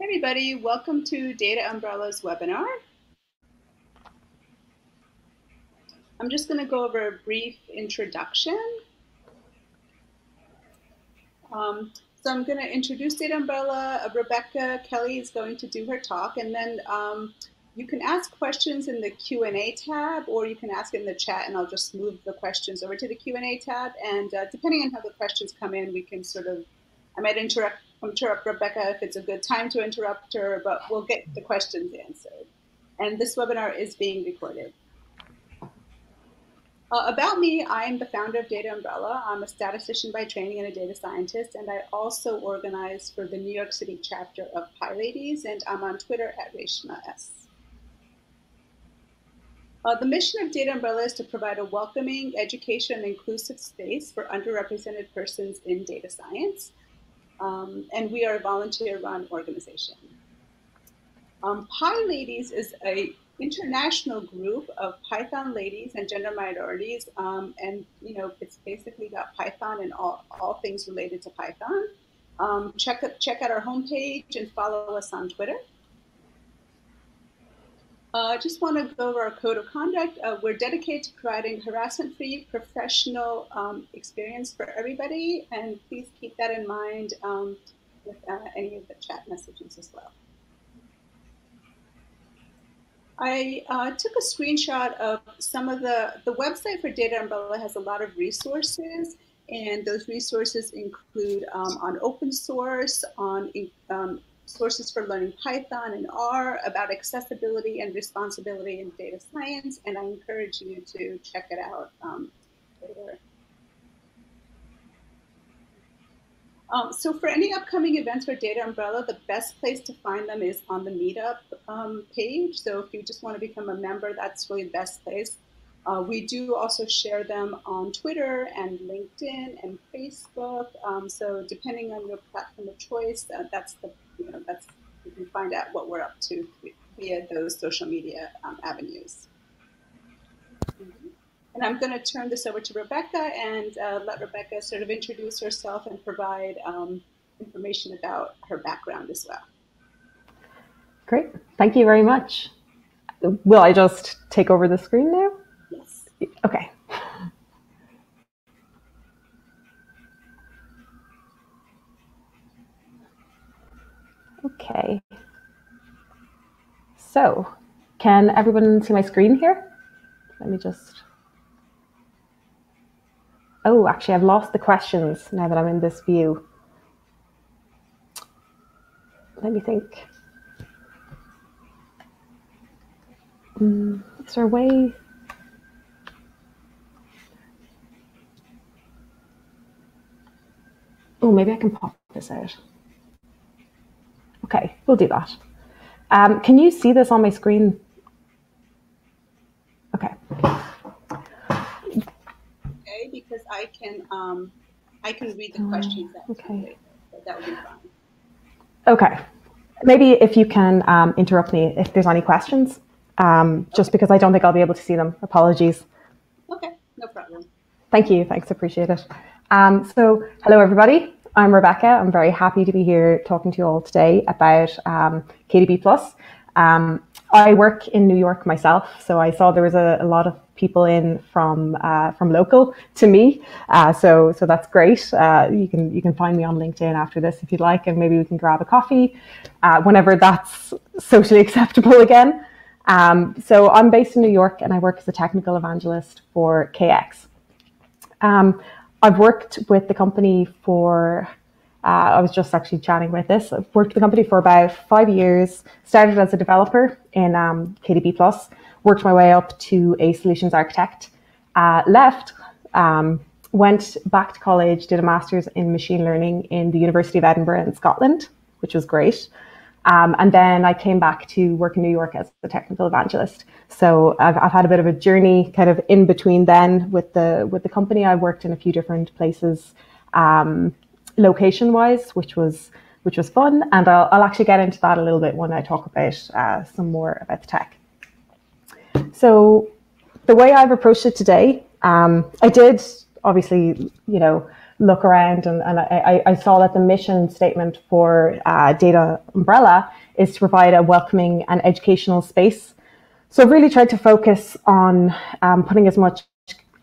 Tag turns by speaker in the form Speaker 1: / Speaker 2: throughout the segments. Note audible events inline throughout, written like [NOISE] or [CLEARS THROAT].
Speaker 1: Hey everybody, welcome to Data Umbrella's webinar. I'm just going to go over a brief introduction. Um, so I'm going to introduce Data Umbrella. Uh, Rebecca Kelly is going to do her talk, and then um, you can ask questions in the Q&A tab, or you can ask in the chat, and I'll just move the questions over to the Q&A tab. And uh, depending on how the questions come in, we can sort of, I might interrupt interrupt Rebecca if it's a good time to interrupt her, but we'll get the questions answered. And this webinar is being recorded. Uh, about me, I am the founder of Data Umbrella. I'm a statistician by training and a data scientist, and I also organize for the New York City chapter of PyLadies, and I'm on Twitter at Reshama S. Uh, the mission of Data Umbrella is to provide a welcoming, education, and inclusive space for underrepresented persons in data science um, and we are a volunteer-run organization. Um, PyLadies is a international group of Python ladies and gender minorities, um, and you know it's basically got Python and all, all things related to Python. Um, check check out our homepage and follow us on Twitter. Uh, I uh, just want to go over our code of conduct. Uh, we're dedicated to providing harassment-free professional um, experience for everybody, and please keep that in mind um, with uh, any of the chat messages as well. I uh, took a screenshot of some of the, the website for Data Umbrella has a lot of resources, and those resources include um, on open source, on um, sources for learning Python and R about accessibility and responsibility in data science, and I encourage you to check it out um, later. Um, so for any upcoming events for Data Umbrella, the best place to find them is on the Meetup um, page. So if you just want to become a member, that's really the best place. Uh, we do also share them on Twitter and LinkedIn and Facebook. Um, so depending on your platform of choice, uh, that's the you know that's you can find out what we're up to via those social media um, avenues. Mm-hmm. And I'm going to turn this over to Rebecca and uh, let Rebecca sort of introduce herself and provide um, information about her background as well.
Speaker 2: Great. Thank you very much. Will I just take over the screen now? Yes. Okay. Okay. So, can everyone see my screen here? Let me just. Oh, actually, I've lost the questions now that I'm in this view. Let me think. Mm, is there a way? Oh, maybe I can pop this out. Okay, we'll do that. Um, can you see this on my screen? Okay.
Speaker 1: Okay, because I can um, I can read the questions. That okay. That would be fine.
Speaker 2: Okay. Maybe if you can um, interrupt me if there's any questions, um, just because I don't think I'll be able to see them. Apologies.
Speaker 1: Okay, no problem.
Speaker 2: Thank you. Thanks. Appreciate it. Um, so, hello, everybody. I'm Rebecca. I'm very happy to be here talking to you all today about um, KDB Plus. Um, I work in New York myself, so I saw there was a, a lot of people in from uh, from local to me. Uh, so so that's great. Uh, you can you can find me on LinkedIn after this if you'd like, and maybe we can grab a coffee uh, whenever that's socially [LAUGHS] acceptable again. Um, so I'm based in New York, and I work as a technical evangelist for KX. Um, I've worked with the company for, uh, I was just actually chatting with this. I've worked with the company for about five years, started as a developer in um, KDB Plus, worked my way up to a solutions architect, uh, left, um, went back to college, did a master's in machine learning in the University of Edinburgh in Scotland, which was great. Um, and then I came back to work in New York as the technical evangelist. So I've, I've had a bit of a journey kind of in between then with the with the company. I worked in a few different places, um, location wise, which was which was fun. And I'll, I'll actually get into that a little bit when I talk about uh, some more about the tech. So the way I've approached it today, um, I did obviously, you know, look around and, and I, I, saw that the mission statement for uh, Data Umbrella is to provide a welcoming and educational space. So I've really tried to focus on um, putting as much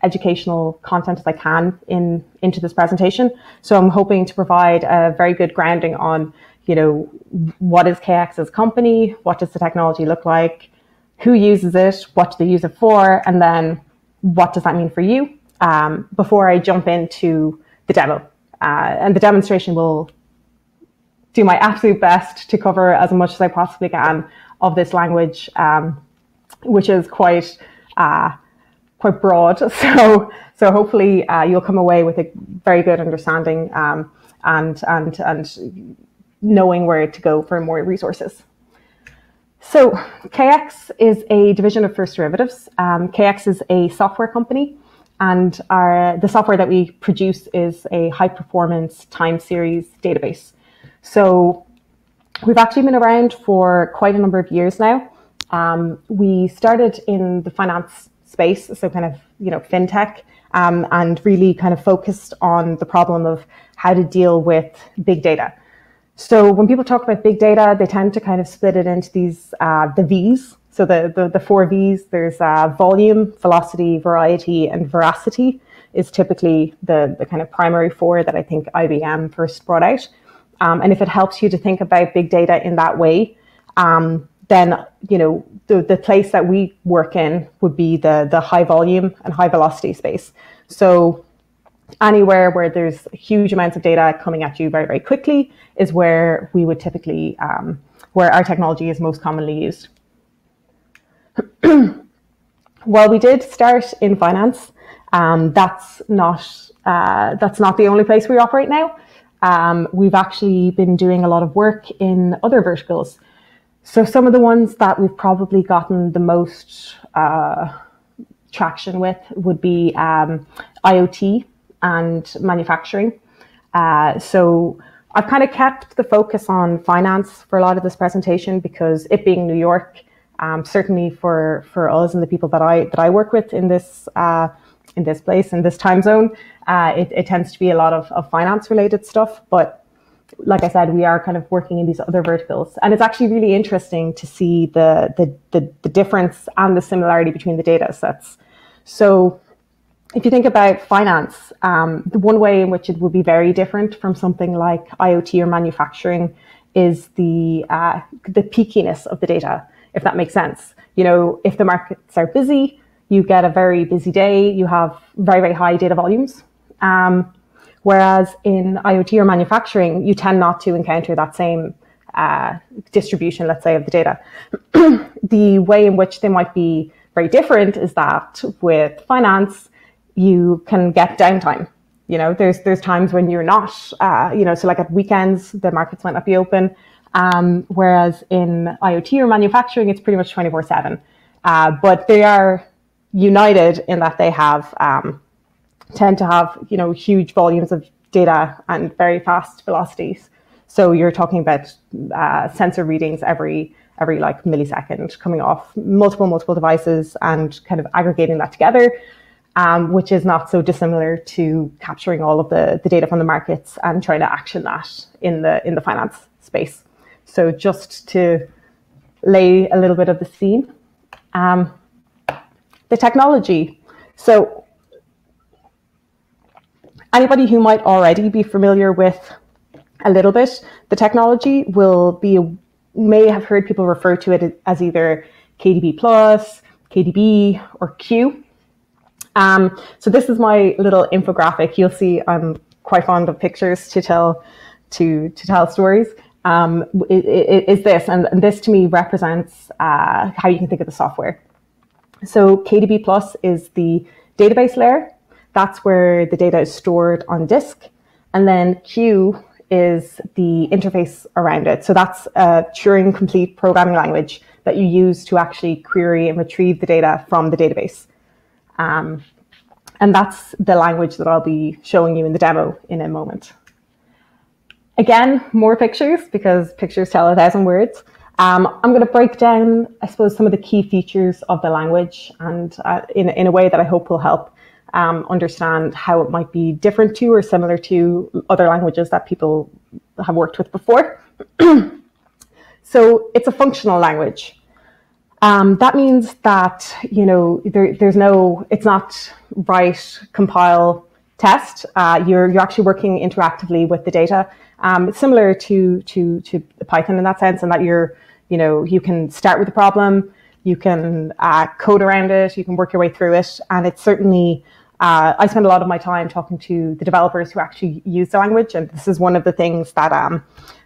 Speaker 2: educational content as I can in into this presentation. So I'm hoping to provide a very good grounding on, you know, what is KX as a company, what does the technology look like, who uses it, what do they use it for, and then what does that mean for you um, before I jump into the demo. Uh, and the demonstration will do my absolute best to cover as much as I possibly can of this language, um, which is quite uh, quite broad. [LAUGHS] So so hopefully uh, you'll come away with a very good understanding um, and and and knowing where to go for more resources. So KX is a division of First Derivatives. Um, KX is a software company, and our, the software that we produce is a high performance time series database. So we've actually been around for quite a number of years now. Um, we started in the finance space, so kind of you know fintech, um, and really kind of focused on the problem of how to deal with big data. So when people talk about big data, they tend to kind of split it into these uh, the V's. So the, the, the four V's. There's uh, volume, velocity, variety, and veracity is typically the the kind of primary four that I think IBM first brought out. Um, and if it helps you to think about big data in that way, um, then you know the, the place that we work in would be the the high volume and high velocity space. So anywhere where there's huge amounts of data coming at you very very quickly is where we would typically um, where our technology is most commonly used. [CLEARS THROAT] While we did start in finance, um, that's not uh, that's not the only place we operate now. Um, we've actually been doing a lot of work in other verticals. So some of the ones that we've probably gotten the most uh, traction with would be um, IoT and manufacturing. Uh, so I've kind of kept the focus on finance for a lot of this presentation because it being New York, um, certainly for for us and the people that I that I work with in this uh, in this place in this time zone, uh, it, it, tends to be a lot of, of finance related stuff. But like I said, we are kind of working in these other verticals, and it's actually really interesting to see the the the, the difference and the similarity between the data sets. So, if you think about finance, um, the one way in which it would be very different from something like IoT or manufacturing is the uh, the peakiness of the data, if that makes sense. You know, if the markets are busy, you get a very busy day, you have very very high data volumes. Um, Whereas in IoT or manufacturing, you tend not to encounter that same uh, distribution, let's say, of the data. [CLEARS THROAT] the way in which they might be very different is that with finance, you can get downtime. You know, there's there's times when you're not, uh, you know, so like at weekends, the markets might not be open. Um, whereas in IoT or manufacturing, it's pretty much 24 uh, 7. But they are united in that they have um, tend to have you know huge volumes of data and very fast velocities. So you're talking about uh, sensor readings every every like millisecond coming off multiple multiple devices and kind of aggregating that together, um, which is not so dissimilar to capturing all of the, the data from the markets and trying to action that in the in the finance space. So just to lay a little bit of the scene, um, the technology. So anybody who might already be familiar with a little bit the technology will be may have heard people refer to it as either KDB plus, KDB, or Q. Um, so this is my little infographic. You'll see I'm quite fond of pictures to tell to to tell stories. Um, is this, and, and, this to me represents uh, how you can think of the software. So KDB plus is the database layer that's where the data is stored on disk. And then Q is the interface around it. So that's a Turing complete programming language that you use to actually query and retrieve the data from the database. Um, and that's the language that I'll be showing you in the demo in a moment. Again, more pictures because pictures tell a thousand words. Um, I'm going to break down, I suppose, some of the key features of the language and uh, in, in a way that I hope will help um, understand how it might be different to or similar to other languages that people have worked with before. [CLEARS THROAT] so it's a functional language. Um, that means that you know there, there's no, it's not write, compile, test. Uh, you're you're actually working interactively with the data. Um, similar to to to Python in that sense, and that you're you know you can start with the problem, you can uh, code around it, you can work your way through it, and it's certainly. Uh, I spend a lot of my time talking to the developers who actually use the language, and this is one of the things that um,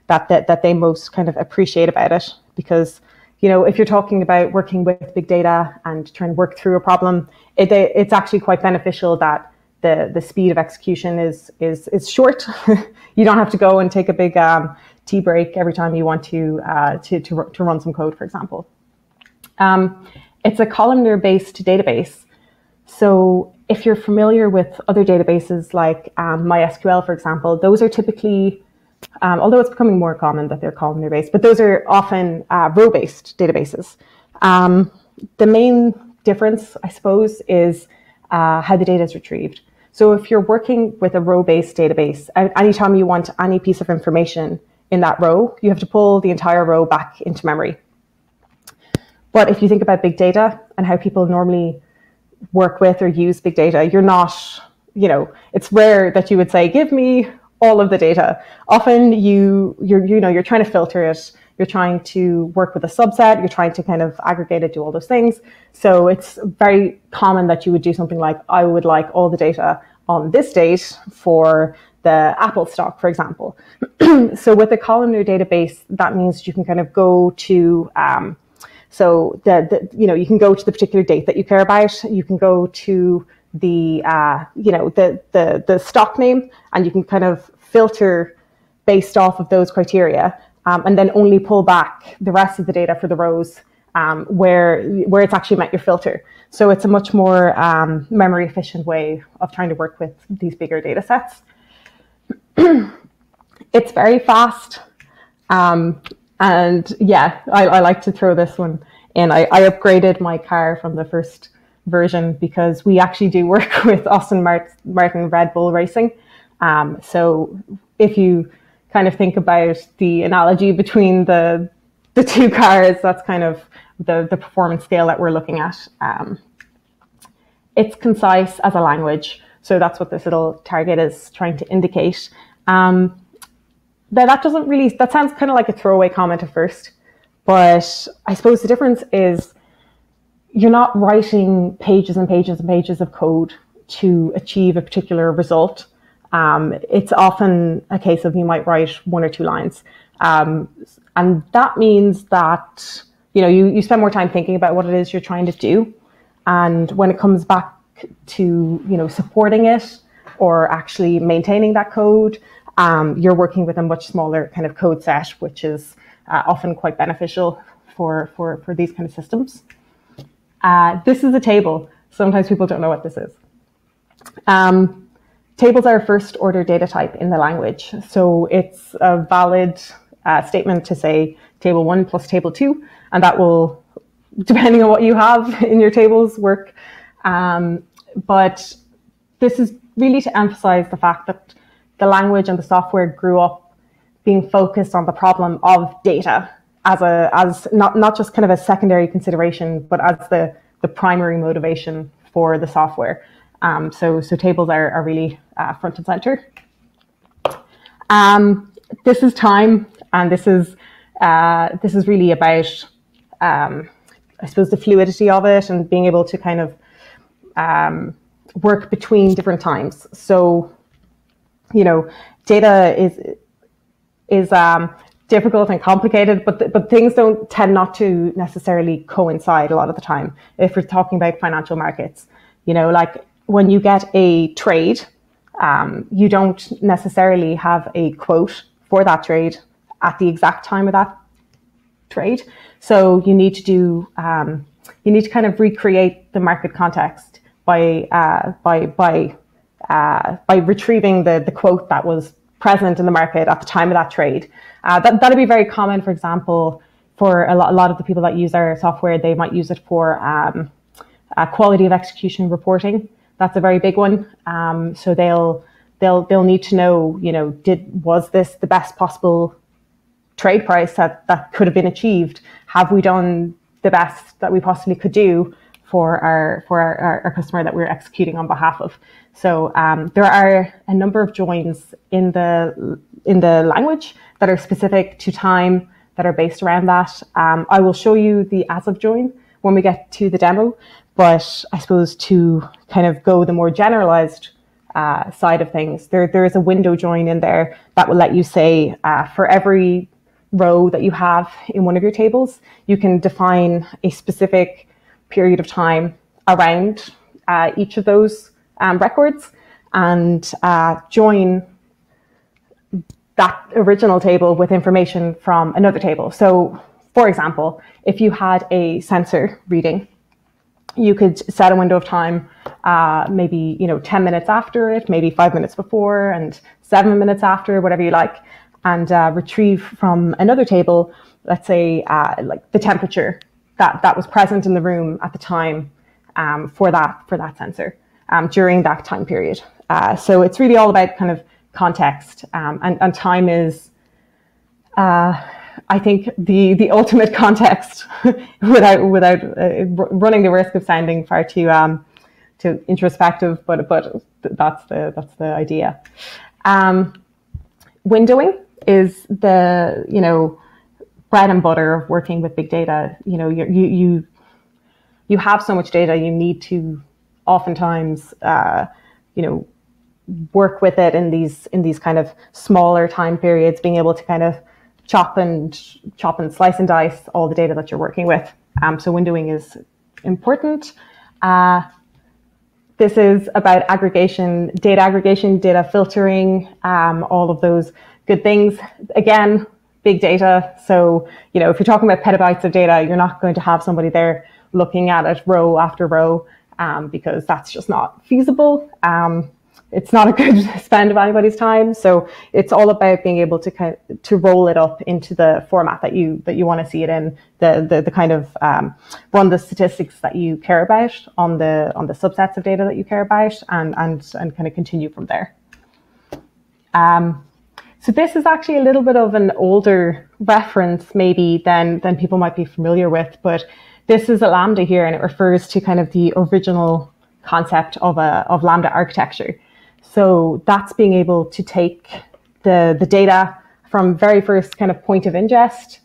Speaker 2: that, that that they most kind of appreciate about it because you know, if you're talking about working with big data and trying to work through a problem, it, it's actually quite beneficial that the, the speed of execution is is is short. [LAUGHS] you don't have to go and take a big um, tea break every time you want to uh, to, to, to run some code, for example. Um, it's a columnar based database. So if you're familiar with other databases like um, MySQL, for example, those are typically um, although it's becoming more common that they're columnar based, but those are often uh, row based databases. Um, the main difference, I suppose, is uh, how the data is retrieved. So if you're working with a row based database, anytime you want any piece of information in that row, you have to pull the entire row back into memory. But if you think about big data and how people normally work with or use big data, you're not, you know, it's rare that you would say, give me all of the data. Often you you're you know you're trying to filter it. You're trying to work with a subset. You're trying to kind of aggregate it, do all those things. So it's very common that you would do something like I would like all the data on this date for the Apple stock, for example. [CLEARS THROAT] so with a columnar database, that means you can kind of go to um, so the, the you know you can go to the particular date that you care about. You can go to the uh, you know the the the stock name, and you can kind of filter based off of those criteria, um, and then only pull back the rest of the data for the rows um, where where it's actually met your filter. So it's a much more um, memory efficient way of trying to work with these bigger data sets. [CLEARS THROAT] it's very fast, um, and yeah, I, I, like to throw this one in. I, I upgraded my car from the first version because we actually do work [LAUGHS] with Aston Martin Red Bull Racing. Um, so if you kind of think about the analogy between the the two cars, that's kind of the, the performance scale that we're looking at. Um, it's concise as a language. So that's what this little target is trying to indicate. Um, that, that doesn't really, that sounds kind of like a throwaway comment at first, but I suppose the difference is you're not writing pages and pages and pages of code to achieve a particular result. Um, it's often a case of you might write one or two lines. Um, and that means that, you know, you, you spend more time thinking about what it is you're trying to do. And when it comes back to, you know, supporting it or actually maintaining that code, um, you're working with a much smaller kind of code set, which is uh, often quite beneficial for, for, for these kind of systems. Uh, this is a table. Sometimes people don't know what this is. Um, tables are a first order data type in the language. So it's a valid uh, statement to say table one plus table two, and that will, depending on what you have [LAUGHS] in your tables, work. Um, but this is really to emphasize the fact that the language and the software grew up being focused on the problem of data as a as not not just kind of a secondary consideration, but as the the primary motivation for the software. Um, so so tables are are really uh, front and center. Um, this is time, and this is uh, this is really about um, I suppose the fluidity of it and being able to kind of um, work between different times. So you know, data is is um, difficult and complicated, but but things don't tend not to necessarily coincide a lot of the time. If we're talking about financial markets, you know, like when you get a trade, um, you don't necessarily have a quote for that trade at the exact time of that trade. So you need to do um, you need to kind of recreate the market context by uh, by by uh, by retrieving the the quote that was present in the market at the time of that trade. Uh, that, that'd be very common, for example, for a lot, a lot of the people that use our software, they might use it for um, uh, quality of execution reporting. That's a very big one. Um, so they'll they'll they'll need to know, you know, did was this the best possible trade price that that could have been achieved? Have we done the best that we possibly could do for our for our, our, customer that we're executing on behalf of? So um, there are a number of joins in the in the language that are specific to time that are based around that. Um, I will show you the as of join when we get to the demo, but I suppose to kind of go the more generalized uh, side of things, there there is a window join in there that will let you say uh, for every row that you have in one of your tables, you can define a specific period of time around uh, each of those um, records and uh, join that original table with information from another table. So, for example, if you had a sensor reading, you could set a window of time, uh, maybe you know 10 minutes after it, maybe five minutes before, and seven minutes after, whatever you like, and uh, retrieve from another table, let's say uh, like the temperature that that was present in the room at the time um, for that for that sensor um, during that time period. Uh, so it's really all about kind of context, um, and, and time is, uh, I think, the the ultimate [LAUGHS] context [LAUGHS] without without uh, running the risk of sounding far too um, too introspective, but but that's the that's the idea. Um, windowing is the you know bread and butter of working with big data. You know, you you you have so much data, you need to oftentimes, uh, you know, work with it in these in these kind of smaller time periods, being able to kind of chop and chop and slice and dice all the data that you're working with. Um, so windowing is important. Uh, this is about aggregation, data aggregation, data filtering, um, all of those good things. Again, big data. So, you know, if you're talking about petabytes of data, you're not going to have somebody there looking at it row after row um, because that's just not feasible. Um, it's not a good [LAUGHS] spend of anybody's time. So it's all about being able to kind of, to roll it up into the format that you that you want to see it in, the the, the kind of um, run the statistics that you care about on the on the subsets of data that you care about, and and and kind of continue from there. Um, so this is actually a little bit of an older reference, maybe than than people might be familiar with, but this is a lambda here, and it refers to kind of the original concept of a of lambda architecture. So that's being able to take the the data from very first kind of point of ingest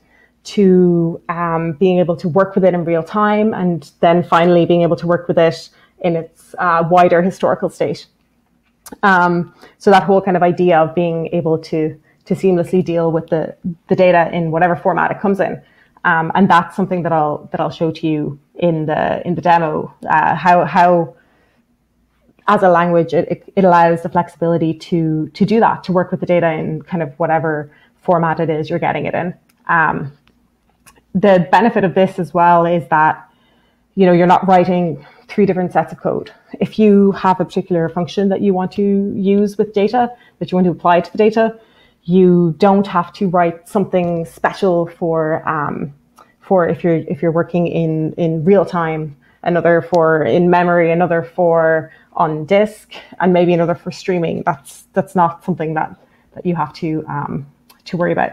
Speaker 2: to um, being able to work with it in real time, and then finally being able to work with it in its uh, wider historical state. Um, so that whole kind of idea of being able to to seamlessly deal with the the data in whatever format it comes in. Um, and that's something that I'll that I'll show to you in the in the demo. Uh, how how as a language it, it allows the flexibility to to do that to work with the data in kind of whatever format it is you're getting it in. Um, the benefit of this as well is that you know you're not writing three different sets of code. If you have a particular function that you want to use with data that you want to apply to the data, you don't have to write something special for um, for if you're if you're working in in real time another for in memory another for on disk and maybe another for streaming that's that's not something that that you have to um, to worry about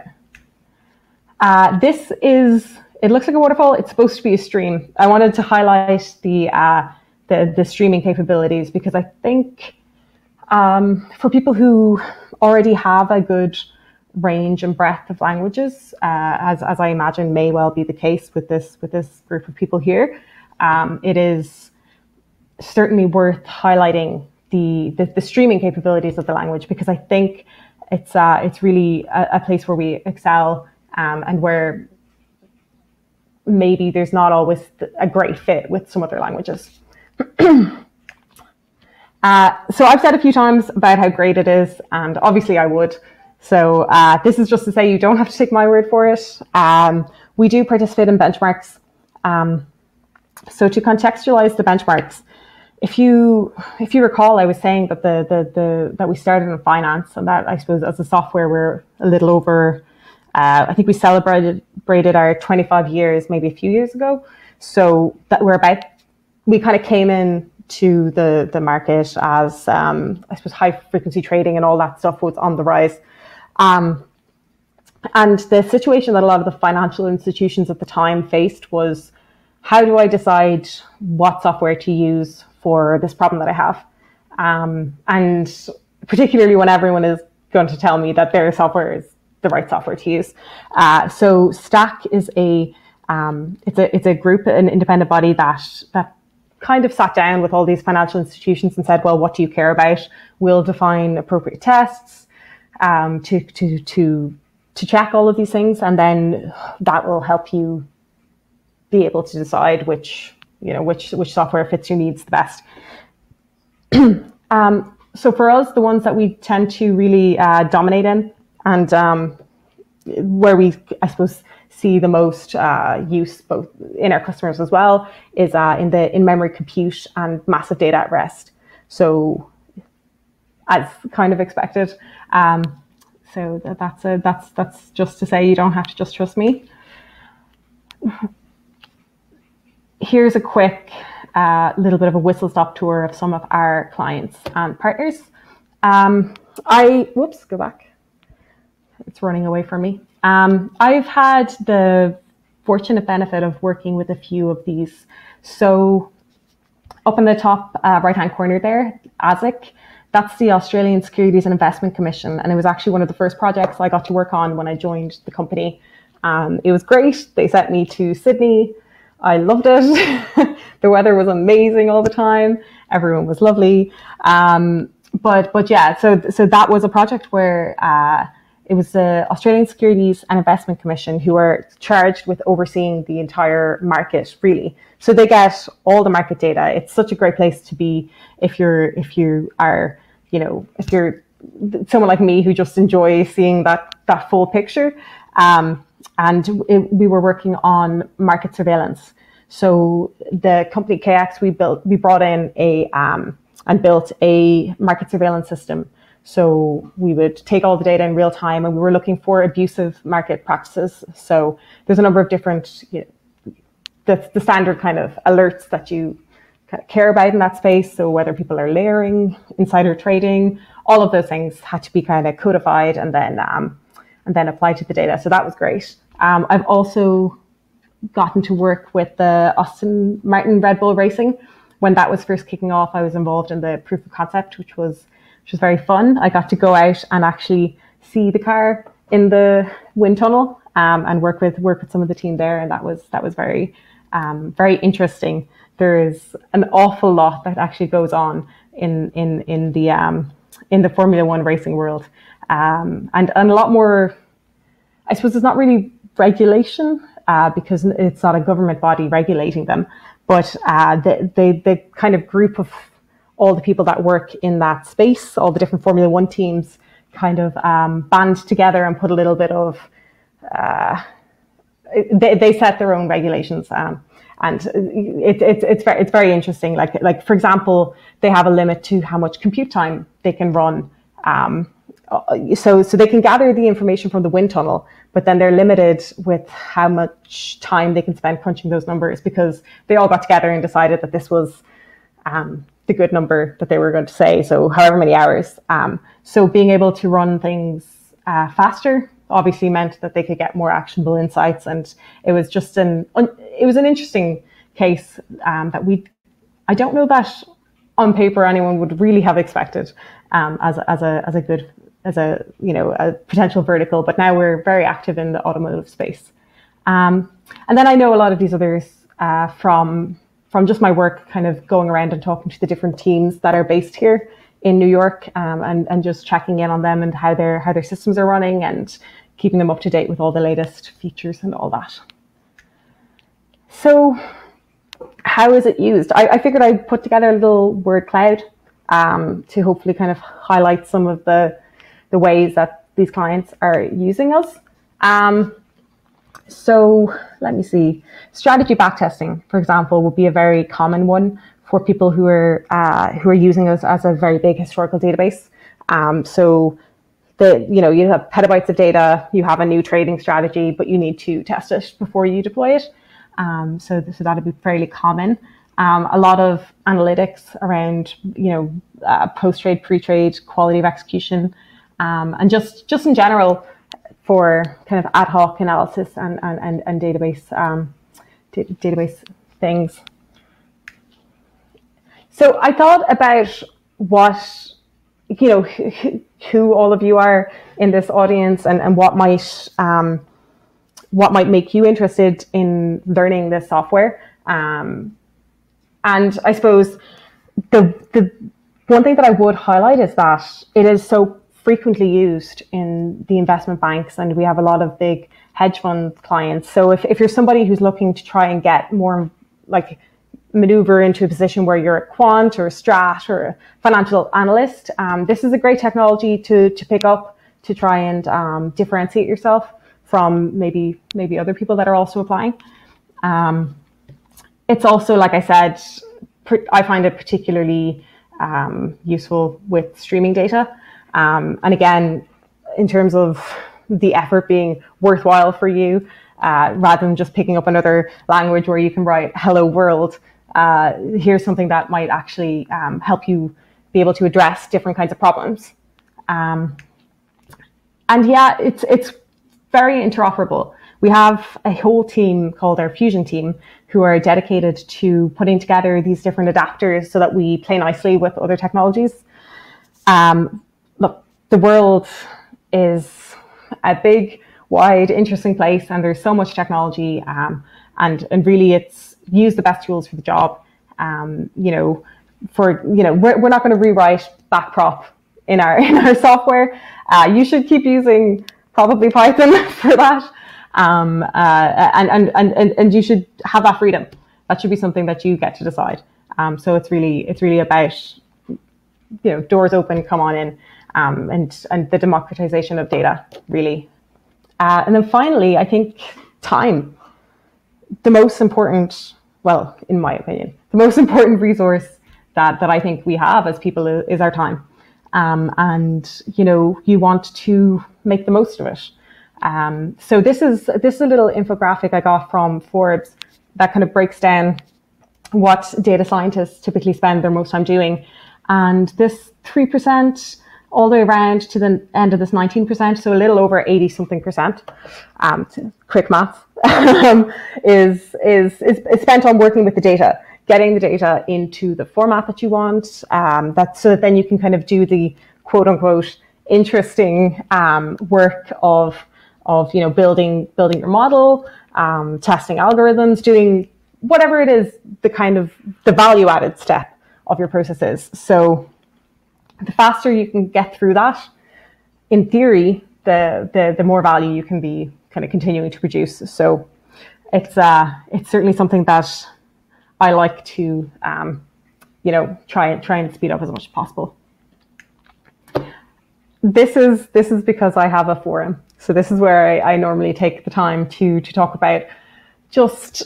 Speaker 2: uh, this is it looks like a waterfall it's supposed to be a stream i wanted to highlight the uh, the, the streaming capabilities because i think um, for people who already have a good range and breadth of languages, uh, as, as I imagine may well be the case with this with this group of people here. Um, it is certainly worth highlighting the, the, the streaming capabilities of the language because I think it's uh, it's really a, a, place where we excel um, and where maybe there's not always a great fit with some other languages. [CLEARS THROAT] uh, so I've said a few times about how great it is, and obviously I would. So uh, this is just to say you don't have to take my word for it. Um, we do participate in benchmarks. Um, so to contextualize the benchmarks, if you if you recall, I was saying that the, the the that we started in finance, and that I suppose as a software we're a little over. Uh, I think we celebrated our 25 years maybe a few years ago. So that we're about we kind of came in to the the market as um, I suppose high frequency trading and all that stuff was on the rise. Um, and the situation that a lot of the financial institutions at the time faced was how do I decide what software to use for this problem that I have? Um, and particularly when everyone is going to tell me that their software is the right software to use. Uh, so STAC is a um, it's a it's a group, an independent body that that kind of sat down with all these financial institutions and said, well, what do you care about? We'll define appropriate tests um, to to to to check all of these things, and then that will help you be able to decide which you know which which software fits your needs the best. [CLEARS THROAT] um, so for us, the ones that we tend to really uh, dominate in, and um, where we, I suppose, see the most uh, use both in our customers as well, is uh, in the in-memory compute and massive data at rest. So, as kind of expected. Um, so that's a, that's that's just to say you don't have to just trust me. Here's a quick uh, little bit of a whistle stop tour of some of our clients and partners. Um, I whoops, go back. It's running away from me. Um, I've had the fortunate benefit of working with a few of these. So up in the top uh, right hand corner there, ASIC, that's the Australian Securities and Investment Commission. And it was actually one of the first projects I got to work on when I joined the company. Um, it was great. They sent me to Sydney. I loved it. [LAUGHS] the weather was amazing all the time. Everyone was lovely. Um, but but yeah, so so that was a project where uh, it was the Australian Securities and Investment Commission who are charged with overseeing the entire market, really. So they get all the market data. It's such a great place to be if you're if you are you know, if you're someone like me who just enjoys seeing that that full picture. Um, and it, we were working on market surveillance. So the company KX, we built, we brought in a um, and built a market surveillance system. So we would take all the data in real time, and we were looking for abusive market practices. So there's a number of different, you know, the, the standard kind of alerts that you care about in that space. So whether people are layering, insider trading, all of those things had to be kind of codified and then um, and then applied to the data. So that was great. Um, I've also gotten to work with the Aston Martin Red Bull Racing. When that was first kicking off, I was involved in the proof of concept, which was which was very fun. I got to go out and actually see the car in the wind tunnel um, and work with work with some of the team there, and that was that was very um, very interesting there is an awful lot that actually goes on in in in the um, in the Formula One racing world, um, and and a lot more. I suppose it's not really regulation uh, because it's not a government body regulating them, but uh, the, the the kind of group of all the people that work in that space, all the different Formula One teams, kind of um, band together and put a little bit of. Uh, they, they set their own regulations. Um, and it, it, it's very it's very interesting. Like like for example, they have a limit to how much compute time they can run. Um, so so they can gather the information from the wind tunnel, but then they're limited with how much time they can spend crunching those numbers because they all got together and decided that this was um, the good number that they were going to say. So however many hours. Um, so being able to run things uh, faster obviously meant that they could get more actionable insights. And it was just an it was an interesting case um, that we I don't know that on paper anyone would really have expected um, as as a as a good as a you know a potential vertical. But now we're very active in the automotive space. Um, and then I know a lot of these others uh, from from just my work, kind of going around and talking to the different teams that are based here in New York um, and, and just checking in on them and how their how their systems are running and keeping them up to date with all the latest features and all that. So how is it used? I, I figured I'd put together a little word cloud um, to hopefully kind of highlight some of the, the ways that these clients are using us. Um, so let me see. Strategy backtesting, for example, would be a very common one for people who are uh, who are using us as a very big historical database. Um, so the you know you have petabytes of data, you have a new trading strategy, but you need to test it before you deploy it. Um, so so that'd be fairly common. um, a lot of analytics around, you know, uh, post trade, pre trade, quality of execution, um, and just just in general for kind of ad hoc analysis and and and, and database um, database things. So I thought about what you know who all of you are in this audience and, and what might um, what might make you interested in learning this software. Um, and I suppose the the one thing that I would highlight is that it is so frequently used in the investment banks, and we have a lot of big hedge fund clients. So if, if you're somebody who's looking to try and get more like maneuver into a position where you're a quant or a strat or a financial analyst, um, this is a great technology to, to pick up to try and um, differentiate yourself from maybe maybe other people that are also applying. Um, it's also, like I said, I find it particularly um, useful with streaming data. Um, and again, in terms of the effort being worthwhile for you, uh, rather than just picking up another language where you can write "Hello World," uh, here's something that might actually um, help you be able to address different kinds of problems. Um, and yeah, it's it's very interoperable. We have a whole team called our Fusion team who are dedicated to putting together these different adapters so that we play nicely with other technologies. Um, look, the world is a big, wide, interesting place, and there's so much technology. Um, and and really, it's use the best tools for the job. Um, you know, for you know, we're, we're not going to rewrite backprop in our [LAUGHS] in our software. Uh, you should keep using probably Python [LAUGHS] for that um, uh, and, and, and, and you should have that freedom. That should be something that you get to decide. Um, so it's really it's really about you know doors open, come on in, um, and and the democratization of data really. Uh, and then finally, I think time, the most important, well, in my opinion, the most [LAUGHS] important resource that that I think we have as people is, our time. Um, and you know you want to make the most of it. Um, so this is this is a little infographic I got from Forbes that kind of breaks down what data scientists typically spend their most time doing, and this three percent all the way around to the end of this 19%, so a little over 80 something percent, um, quick math, [LAUGHS] um, is, is, is, is, spent on working with the data, getting the data into the format that you want, um, that, so that then you can kind of do the quote unquote interesting um, work of of you know building building your model, um, testing algorithms, doing whatever it is the kind of the value added step of your processes. So the faster you can get through that, in theory, the the the more value you can be kind of continuing to produce. So it's uh it's certainly something that I like to um, you know try and try and speed up as much as possible. This is this is because I have a forum. So this is where I, I normally take the time to to talk about just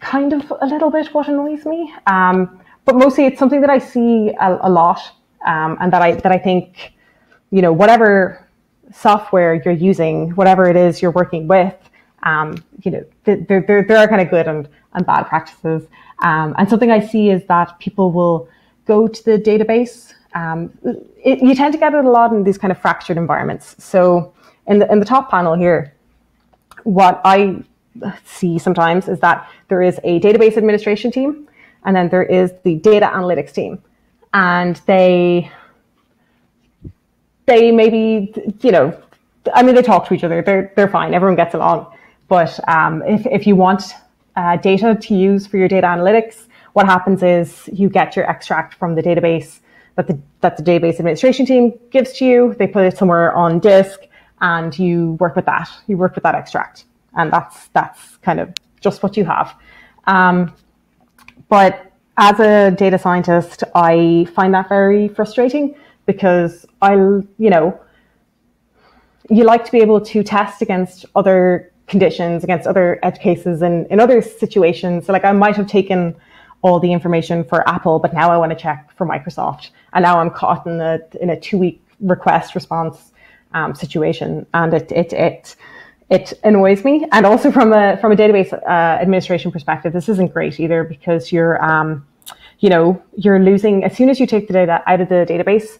Speaker 2: kind of a little bit what annoys me. Um, but mostly it's something that I see a, a lot um, and that I that I think, you know, whatever software you're using, whatever it is you're working with, um, you know, there, there, there are kind of good and, and bad practices. Um, and something I see is that people will go to the database. Um, it, you tend to get it a lot in these kind of fractured environments. So in the, in the top panel here, what I see sometimes is that there is a database administration team and then there is the data analytics team. And they, they maybe, you know, I mean, they talk to each other. They're, they're fine. Everyone gets along. But um, if, if you want uh, data to use for your data analytics, what happens is you get your extract from the database that the, that the database administration team gives to you. They put it somewhere on disk and you work with that. You work with that extract, and that's that's kind of just what you have. Um, but as a data scientist, I find that very frustrating because I, you know, you like to be able to test against other conditions, against other edge cases, and in other situations. So like I might have taken all the information for Apple, but now I want to check for Microsoft, and now I'm caught in a in a two week request response um, situation, and it it it it annoys me. And also from a from a database uh, administration perspective, this isn't great either because you're um, you know you're losing as soon as you take the data out of the database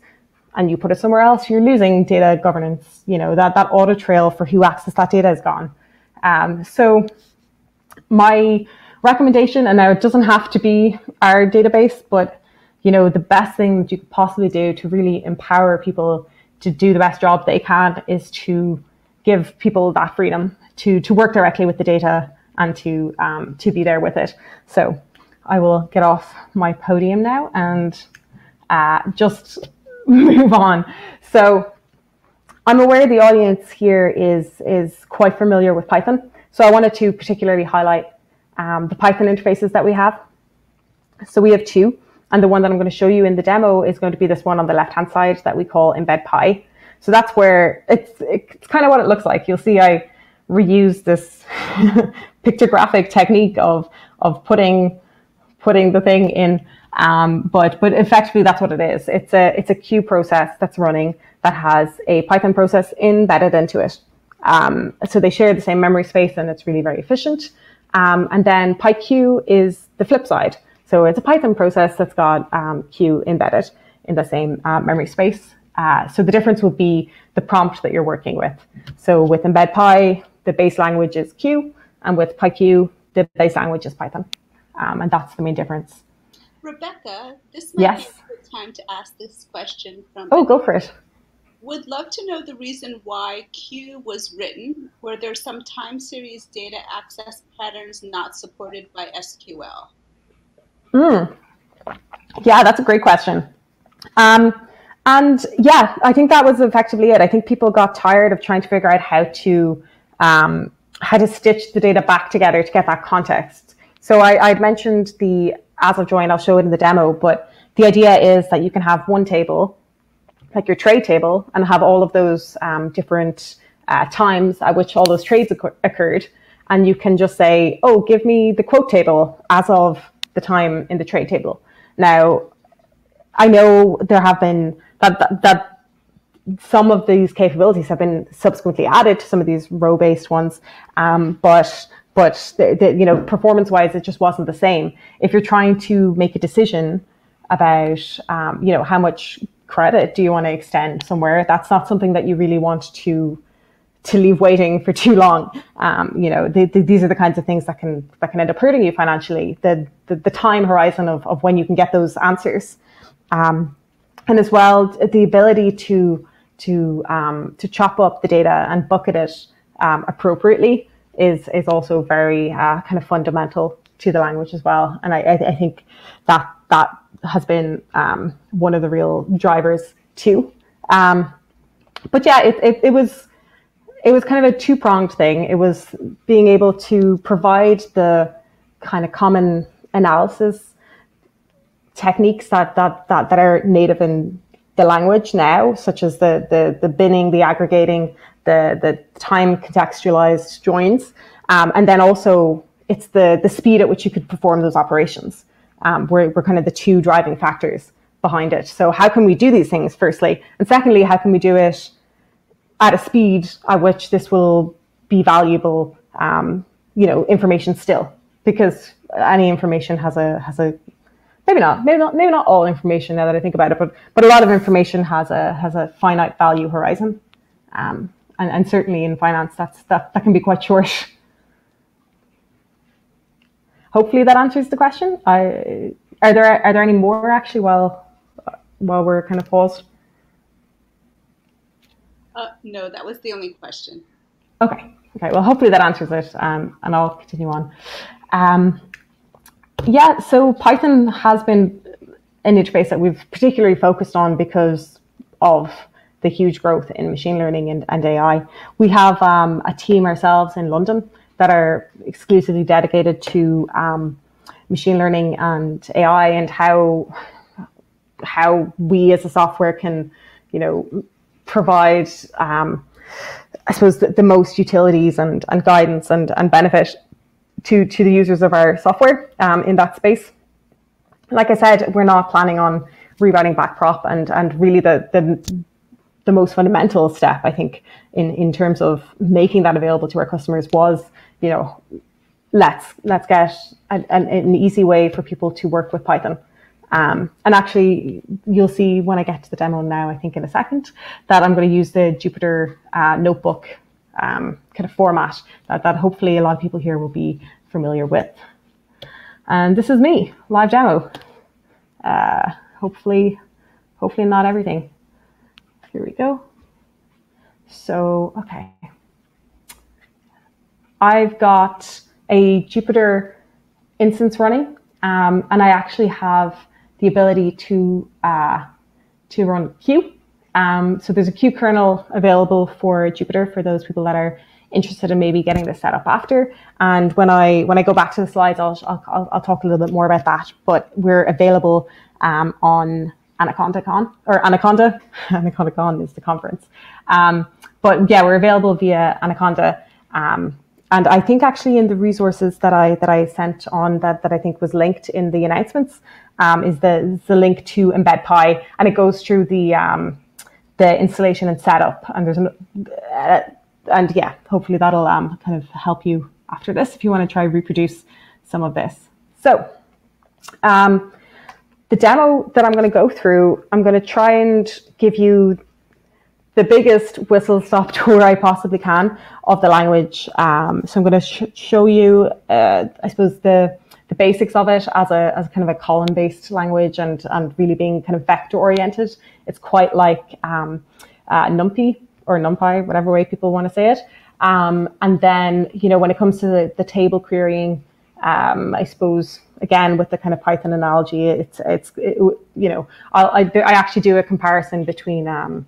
Speaker 2: and you put it somewhere else, you're losing data governance. You know that that audit trail for who accessed that data is gone. Um, so my recommendation, and now it doesn't have to be our database, but you know the best thing that you could possibly do to really empower people to do the best job they can is to give people that freedom to to work directly with the data and to um, to be there with it. So I will get off my podium now and uh, just [LAUGHS] move on. So I'm aware the audience here is is quite familiar with Python. So I wanted to particularly highlight um, the Python interfaces that we have. So we have two, and the one that I'm going to show you in the demo is going to be this one on the left-hand side that we call Embed Py. So that's where it's, it's kind of what it looks like. You'll see I reuse this [LAUGHS] pictographic technique of, of putting, putting the thing in. Um, but, but effectively that's what it is. It's a, it's a Q process that's running that has a Python process embedded into it. Um, so they share the same memory space and it's really very efficient. Um, and then PyQ is the flip side. So it's a Python process that's got um, Q embedded in the same uh, memory space. Uh, so the difference would be the prompt that you're working with. So with Embed Py, the base language is Q, and with PyQ, the base language is Python. Um, and that's the main difference.
Speaker 1: Rebecca, this might yes. be a good time to ask this question from.
Speaker 2: Oh, go for it.
Speaker 1: Would love to know the reason why Q was written. Were there some time series data access patterns not supported by SQL?
Speaker 2: Mm. Yeah, that's a great question. Um, and yeah, I think that was effectively it. I think people got tired of trying to figure out how to um, how to stitch the data back together to get that context. So I, I'd mentioned the as of join, I'll show it in the demo, but the idea is that you can have one table, like your trade table, and have all of those um, different uh, times at which all those trades occur- occurred. And you can just say, oh, give me the quote table as of the time in the trade table. Now, I know there have been that, that, that some of these capabilities have been subsequently added to some of these row-based ones, um, but but the, the, you know performance-wise, it just wasn't the same. If you're trying to make a decision about um, you know how much credit do you want to extend somewhere, that's not something that you really want to to leave waiting for too long. Um, you know, the, these are the kinds of things that can that can end up hurting you financially. The the, the time horizon of, of when you can get those answers. Um, and as well the ability to to um, to chop up the data and bucket it um, appropriately is is also very uh, kind of fundamental to the language as well. And I, I think that that has been um, one of the real drivers too. Um, but yeah, it, it, it was it was kind of a two pronged thing. It was being able to provide the kind of common analysis techniques that, that, that, that are native in the language now, such as the, the, the binning, the aggregating, the, the time contextualized joins. Um, and then also it's the, the speed at which you could perform those operations. Um, were, kind of the two driving factors behind it. So how can we do these things firstly? And secondly, how can we do it at a speed at which this will be valuable, um, you know, information still? Because any information has a, has a maybe not, maybe not, maybe not all information now that I think about it, but but a lot of information has a has a finite value horizon, um, and and certainly in finance that's that that can be quite short. Hopefully that answers the question. I are there are there any more actually while while we're kind of paused?
Speaker 1: Uh, no, that was the only question.
Speaker 2: Okay. Okay. Well, hopefully that answers it, um, and I'll continue on. Um, yeah, so Python has been an interface that we've particularly focused on because of the huge growth in machine learning and, and AI. We have um, a team ourselves in London that are exclusively dedicated to um, machine learning and AI and how how we as a software can, you know, provide, um, I suppose, the, the, most utilities and, and guidance and, and benefit to to the users of our software um, in that space. Like I said, we're not planning on rewriting backprop, and and really the the the most fundamental step, I think, in, in terms of making that available to our customers was, you know, let's let's get an, an easy way for people to work with Python. Um, and actually, you'll see when I get to the demo now, I think in a second, that I'm going to use the Jupyter uh, notebook um, kind of format that, that hopefully a lot of people here will be familiar with. And this is me, live demo. Uh, hopefully, hopefully not everything. Here we go. So, okay. I've got a Jupyter instance running, um, and I actually have the ability to uh, to run Q. Um, so there's a Q kernel available for Jupyter for those people that are interested in maybe getting this set up after. And when I when I go back to the slides, I'll I'll, I'll talk a little bit more about that. But we're available um, on AnacondaCon or Anaconda. [LAUGHS] AnacondaCon is the conference. Um, but yeah, we're available via Anaconda. Um, and I think actually in the resources that I that I sent on that that I think was linked in the announcements um, is the the link to Embed Py, and it goes through the um, the installation and setup. And there's an uh, and yeah, hopefully that'll um, kind of help you after this if you want to try reproduce some of this. So um, the demo that I'm going to go through, I'm going to try and give you the biggest whistle stop [LAUGHS] tour I possibly can of the language. Um, so I'm going to sh show you, uh, I suppose, the the basics of it as a as kind of a column based language and and really being kind of vector oriented. It's quite like um, uh, NumPy or NumPy, whatever way people want to say it. Um, and then you know when it comes to the, the table querying, um, I suppose again with the kind of Python analogy, it's it's it, you know I'll, I, I actually do a comparison between um,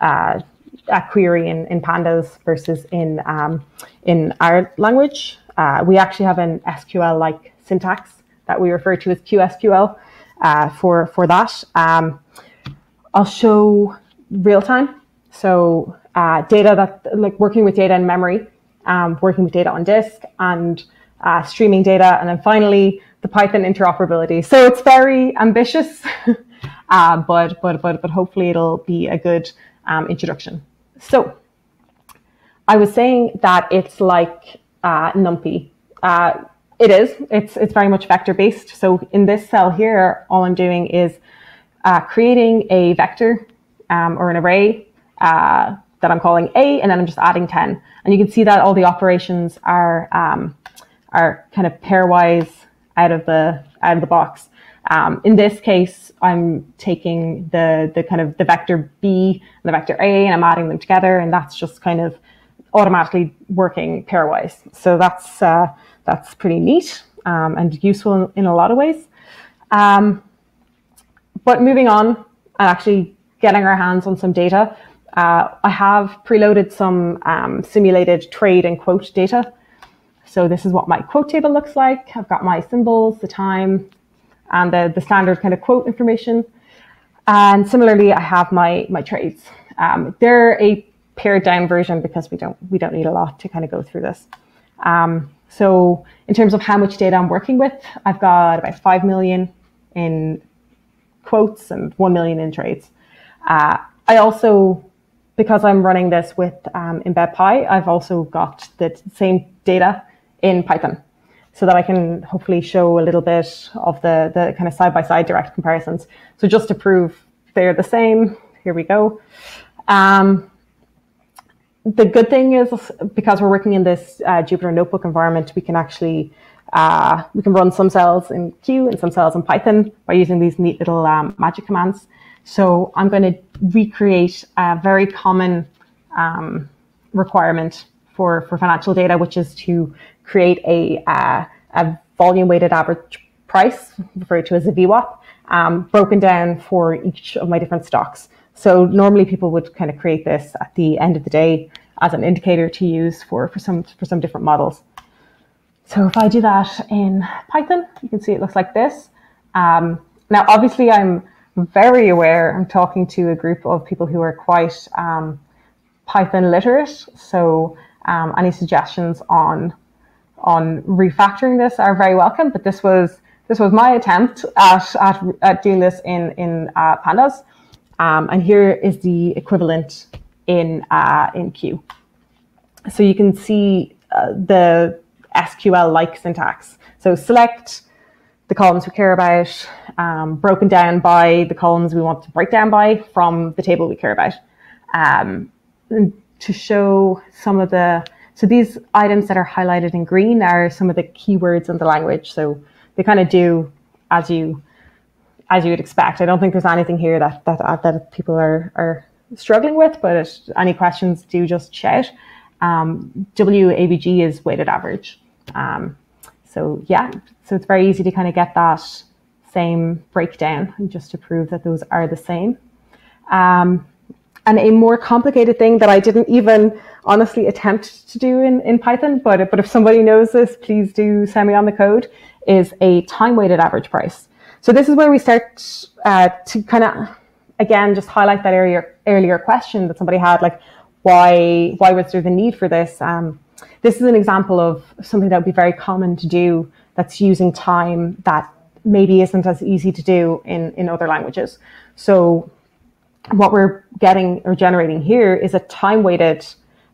Speaker 2: uh, a query in, in pandas versus in um, in our language. Uh, we actually have an SQL-like syntax that we refer to as QSQL uh, for for that. Um, I'll show real time, so uh, data that like working with data in memory, um, working with data on disk, and uh, streaming data, and then finally the Python interoperability. So it's very ambitious, [LAUGHS] uh, but but but but hopefully it'll be a good um, introduction. So I was saying that it's like uh, NumPy. Uh, it is. It's it's very much vector based. So in this cell here, all I'm doing is uh, creating a vector um, or an array uh, that I'm calling A, and then I'm just adding 10. And you can see that all the operations are um, are kind of pairwise out of the out of the box. Um, in this case, I'm taking the, the kind of the vector B and the vector A and I'm adding them together and that's just kind of automatically working pairwise. So that's, uh, that's pretty neat um, and useful in, in, a lot of ways. Um, but moving on and actually getting our hands on some data, uh, I have preloaded some um, simulated trade and quote data. So this is what my quote table looks like. I've got my symbols, the time, and the, the standard kind of quote information. And similarly, I have my, my trades. Um, they're a pared down version because we don't, we don't need a lot to kind of go through this. Um, so in terms of how much data I'm working with, I've got about 5 million in quotes and 1 million in trades. Uh, I also, because I'm running this with um, Embed Py, I've also got the same data in Python so that I can hopefully show a little bit of the, the kind of side by side direct comparisons. So just to prove they're the same, here we go. Um, the good thing is because we're working in this uh, Jupyter Notebook environment, we can actually uh, we can run some cells in Q and some cells in Python by using these neat little um, magic commands. So I'm going to recreate a very common um, requirement for, for financial data, which is to create a, uh, a volume weighted average price, referred to as a VWAP, um, broken down for each of my different stocks. So normally people would kind of create this at the end of the day as an indicator to use for, for some for some different models. So if I do that in Python, you can see it looks like this. Um, now, obviously, I'm very aware. I'm talking to a group of people who are quite um, Python literate. So um, any suggestions on on refactoring this are very welcome. But this was this was my attempt at, at, at doing this in in uh, pandas, Um, and here is the equivalent in, uh, in Q. So you can see uh, the SQL-like syntax. So select the columns we care about, um, broken down by the columns we want to break down by from the table we care about. Um, to show some of the, so these items that are highlighted in green are some of the keywords in the language. So they kind of do as you as you would expect. I don't think there's anything here that that that people are are struggling with, but any questions do just shout. Um, wavg is weighted average. Um, so yeah, so it's very easy to kind of get that same breakdown just to prove that those are the same. Um, and a more complicated thing that I didn't even honestly attempt to do in, in Python, but, but if somebody knows this, please do send me on the code, is a time weighted average price. So this is where we start uh, to kind of, again, just highlight that earlier, earlier question that somebody had, like, why, why was there the need for this? Um, this is an example of something that would be very common to do that's using time that maybe isn't as easy to do in, in other languages. So what we're getting or generating here is a time weighted,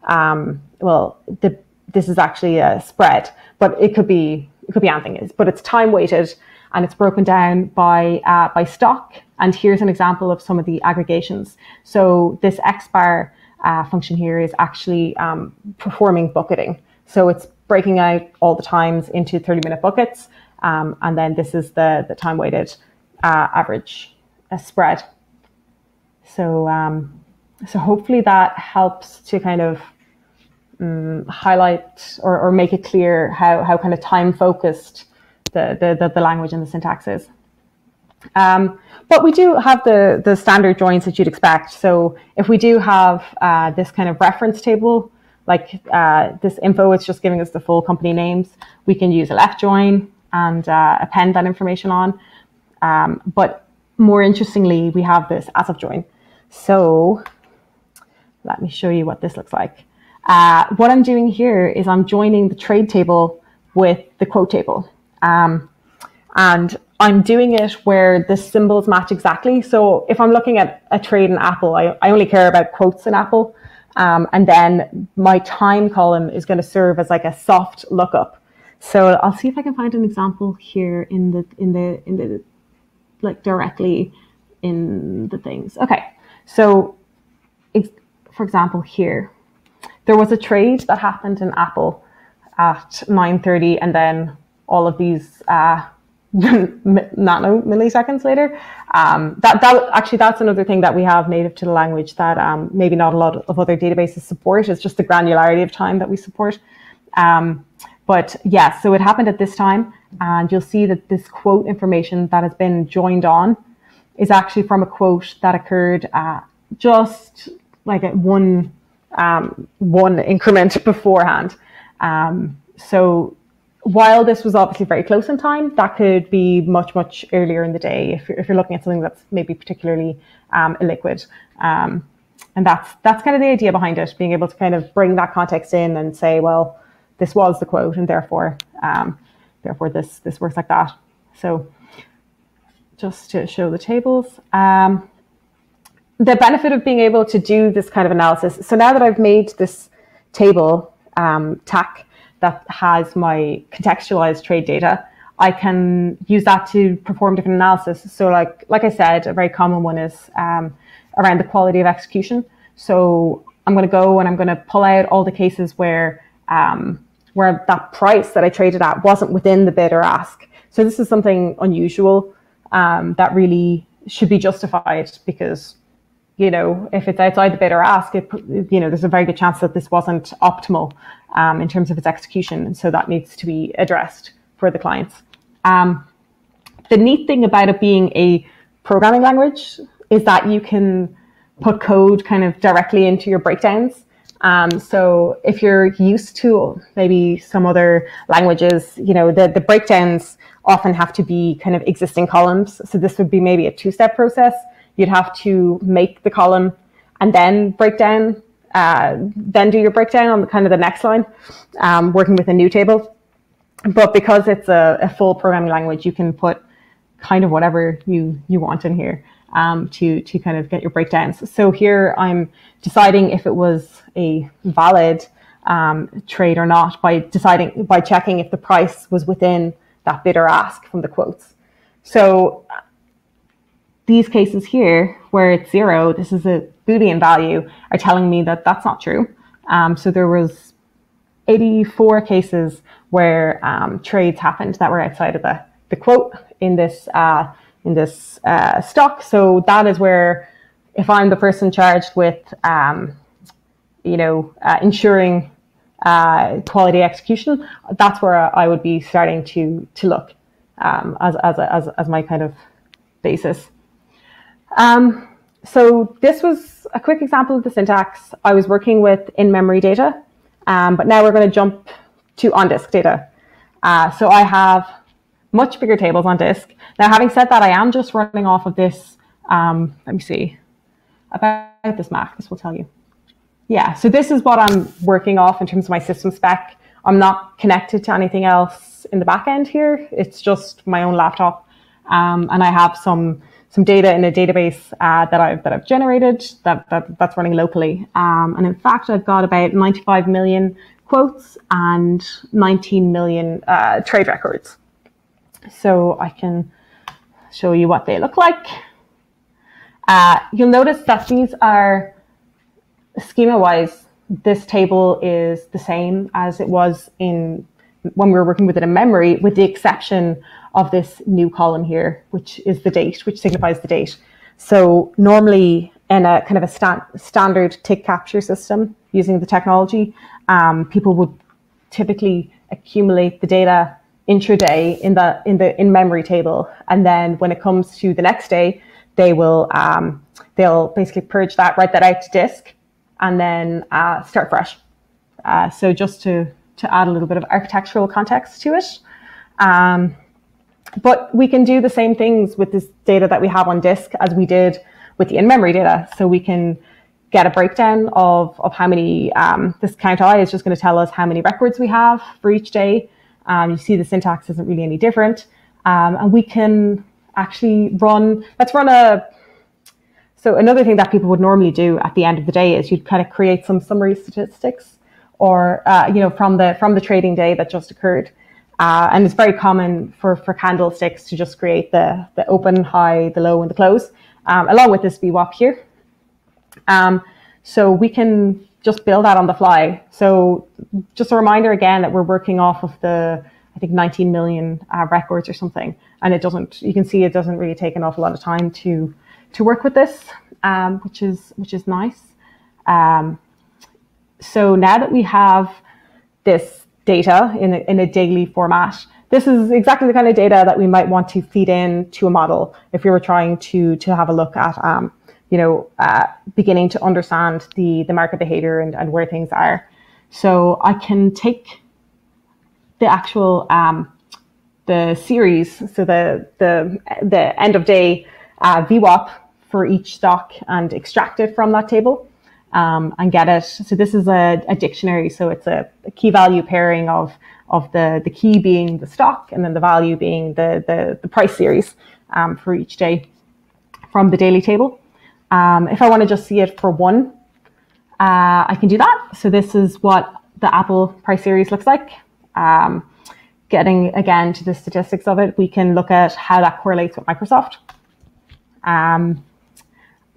Speaker 2: um, well, the, this is actually a spread, but it could be, it could be anything, Is but it's time weighted and it's broken down by, uh, by stock. And here's an example of some of the aggregations. So this xbar uh, function here is actually um, performing bucketing. So it's breaking out all the times into 30 minute buckets. Um, and then this is the, the time weighted uh, average uh, spread. So, um, so hopefully that helps to kind of um, highlight or, or make it clear how, how kind of time focused the, the, the, language and the syntax is. Um, but we do have the, the standard joins that you'd expect. So if we do have uh, this kind of reference table, like uh, this info, it's just giving us the full company names. We can use a left join and uh, append that information on. Um, but more interestingly, we have this as of join. So let me show you what this looks like. Uh, what I'm doing here is I'm joining the trade table with the quote table. Um, and I'm doing it where the symbols match exactly. So if I'm looking at a trade in Apple, I, I only care about quotes in Apple. Um, and then my time column is going to serve as like a soft lookup. So I'll see if I can find an example here in the in the in the like directly in the things. Okay, so, for example, here, there was a trade that happened in Apple at 9.30 and then all of these uh, [LAUGHS] nano milliseconds later. Um, that, that actually, that's another thing that we have native to the language that um, maybe not a lot of other databases support. It's just the granularity of time that we support. Um, but yeah, so it happened at this time, and you'll see that this quote information that has been joined on is actually from a quote that occurred uh, just like one um, one increment [LAUGHS] beforehand. Um, so while this was obviously very close in time, that could be much much earlier in the day if you're, if you're looking at something that's maybe particularly um, illiquid. Um, and that's that's kind of the idea behind it, being able to kind of bring that context in and say, well, this was the quote, and therefore, um, therefore this this works like that. So just to show the tables. Um, the benefit of being able to do this kind of analysis. So now that I've made this table um, TAQ that has my contextualized trade data, I can use that to perform different analysis. So like, like I said, a very common one is um, around the quality of execution. So I'm going to go and I'm going to pull out all the cases where um, where that price that I traded at wasn't within the bid or ask. So this is something unusual um, that really should be justified because you know if it's outside the bid or ask it you know there's a very good chance that this wasn't optimal um, in terms of its execution and so that needs to be addressed for the clients um, the neat thing about it being a programming language is that you can put code kind of directly into your breakdowns um, so if you're used to maybe some other languages, you know, the, the breakdowns often have to be kind of existing columns. So this would be maybe a two-step process. You'd have to make the column and then break down, uh, then do your breakdown on the kind of the next line, um, working with a new table. But because it's a, a, full programming language, you can put kind of whatever you, you want in here. um, to, to kind of get your breakdowns. So here I'm deciding if it was a valid um, trade or not by deciding, by checking if the price was within that bid or ask from the quotes. So these cases here where it's zero, this is a Boolean value, are telling me that that's not true. Um, so there was 84 cases where um, trades happened that were outside of the, the quote in this uh, in this uh, stock. So that is where, if I'm the person charged with, um, you know, uh, ensuring uh, quality execution, that's where I would be starting to to look um, as as, as as my kind of basis. Um, so this was a quick example of the syntax. I was working with in-memory data, um, but now we're going to jump to on-disk data. Uh, so I have much bigger tables on disk. Now, having said that, I am just running off of this. Um, let me see about this Mac. This will tell you. Yeah, so this is what I'm working off in terms of my system spec. I'm not connected to anything else in the back end here. It's just my own laptop, um, and I have some some data in a database uh, that I've that I've generated that, that that's running locally. Um, and in fact, I've got about 95 million quotes and 19 million uh, trade records. So I can show you what they look like. Uh, you'll notice that these are schema-wise. This table is the same as it was in when we were working with it in memory, with the exception of this new column here, which is the date, which signifies the date. So normally in a kind of a sta standard tick capture system using the technology, um, people would typically accumulate the data intraday in the in the in memory table, and then when it comes to the next day, they will um, they'll basically purge that, write that out to disk, and then uh, start fresh. Uh, so just to to add a little bit of architectural context to it. Um, but we can do the same things with this data that we have on disk as we did with the in-memory data. So we can get a breakdown of, of how many, um, this count I is just going to tell us how many records we have for each day. Um, you see the syntax isn't really any different. Um, and we can actually run, let's run a, so another thing that people would normally do at the end of the day is you'd kind of create some summary statistics or, uh, you know, from the, from the trading day that just occurred. Uh, and it's very common for, for candlesticks to just create the, the open, high, the low, and the close, um, along with this VWAP here. Um, so we can just build that on the fly. So just a reminder again that we're working off of the, I think 19 million uh, records or something. And it doesn't, you can see it doesn't really take an awful lot of time to, to work with this, um, which is, which is nice. Um, so now that we have this data in a, in a daily format. This is exactly the kind of data that we might want to feed in to a model if we were trying to to have a look at, um, you know, uh, beginning to understand the the market behavior and, and where things are. So I can take the actual um, the series, so the the the end of day uh, VWAP for each stock and extract it from that table um, and get it. So this is a, a dictionary. So it's a, a, key value pairing of of the the key being the stock and then the value being the the, the price series um, for each day from the daily table. Um, if I want to just see it for one, uh, I can do that. So this is what the Apple price series looks like. Um, getting again to the statistics of it, we can look at how that correlates with Microsoft. Um,